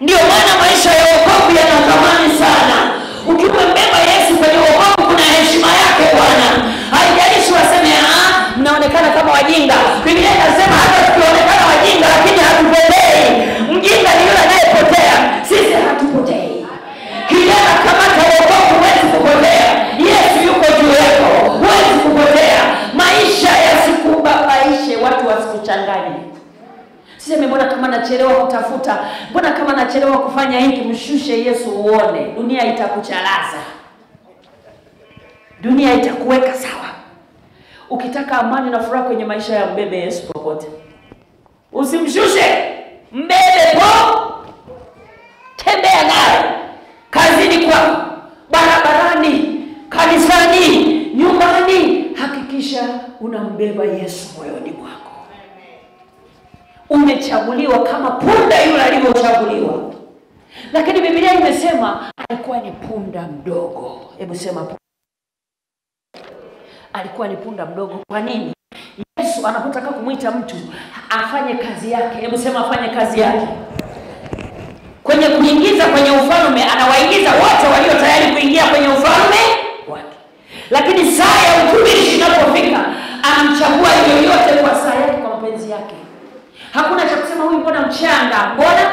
S1: Ndio maana maisha ya wokovu yana thamani sana ukimwembeba yesu kwenye wokovu kuna heshima yake bwana siseme mbona kama nachelewa kutafuta? Mbona kama nachelewa kufanya hiki? Mshushe yesu uone. Dunia itakuchalaza. Dunia itakuweka sawa. Ukitaka amani na furaha kwenye maisha ya mbebe yesu popote usimshushe mbebe po. Tembea naye. Kazini kwa barabarani kanisani nyumbani. Hakikisha unambeba yesu moyoni mwako umechaguliwa kama punda yule alivyochaguliwa. Lakini Biblia imesema alikuwa ni punda mdogo. Hebu sema alikuwa ni punda mdogo. Kwa nini? Yesu anapotaka kumwita mtu afanye kazi yake. Hebu sema afanye kazi yake. Kwenye kuingiza kwenye ufalme anawaingiza wote walio tayari kuingia kwenye ufalme wake. Lakini saa ya utumishi inapofika anamchagua yoyote kwa saa yake kwa mapenzi yake hakuna cha kusema huyu mbona mchanga? Mbona?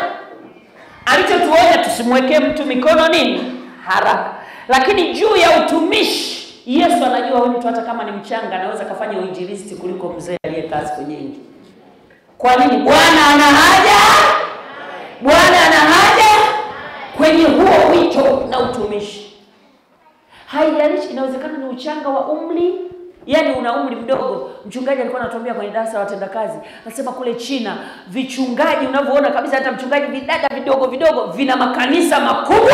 S1: Alichotuonya tusimwekee mtu mikono nini? Haraka. Lakini juu ya utumishi yesu anajua huyu mtu hata kama ni mchanga anaweza kafanya uinjilisti kuliko mzee aliye kazi kwenye nji kwa nini? Bwana ana haja? Bwana ana haja? Kwenye huo wito na utumishi. Haijalishi inawezekana ni uchanga wa umri yaani una umri mdogo. Mchungaji alikuwa anatuambia kwenye darasa la watendakazi anasema kule china vichungaji unavyoona kabisa hata mchungaji vidada vidogo vidogo vina makanisa makubwa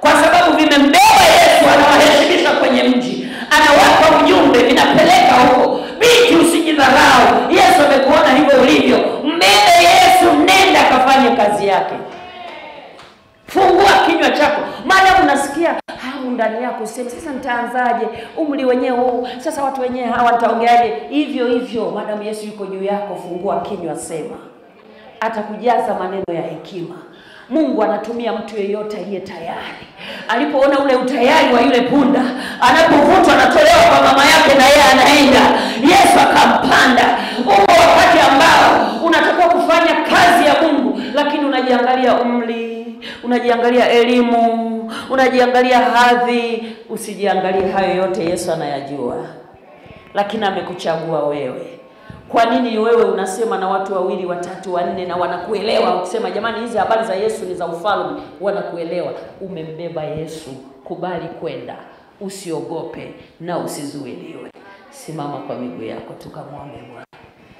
S1: kwa sababu vimembeba yesu anawaheshimisha kwenye mji. Anawapa ujumbe vinapeleka huko. Binti usijidharau. Yesu amekuona hivyo ulivyo. Mbebe yesu nenda akafanye kazi yake. Fungua kinywa chako. Maana unasikia ndani yako, useme sasa nitaanzaje? Umri wenyewe huu, sasa watu wenyewe hawa nitaongeaje? Hivyo hivyo, madamu Yesu yuko juu yako, fungua kinywa, sema, atakujaza maneno ya hekima. Mungu anatumia mtu yeyote aliye tayari. Alipoona ule utayari wa yule punda, anapovutwa anatolewa kwa mama yake na yeye anaenda, Yesu akampanda. Huo wakati ambao unatakiwa kufanya kazi ya Mungu, lakini unajiangalia umri, unajiangalia elimu, unajiangalia hadhi. Usijiangalie hayo yote, Yesu anayajua, lakini amekuchagua wewe. Kwa nini wewe unasema na watu wawili watatu wanne na wanakuelewa, ukisema jamani, hizi habari za Yesu ni za ufalme, wanakuelewa. Umembeba Yesu, kubali kwenda, usiogope na usizuiliwe. Simama kwa miguu yako, tukamwombe Bwana.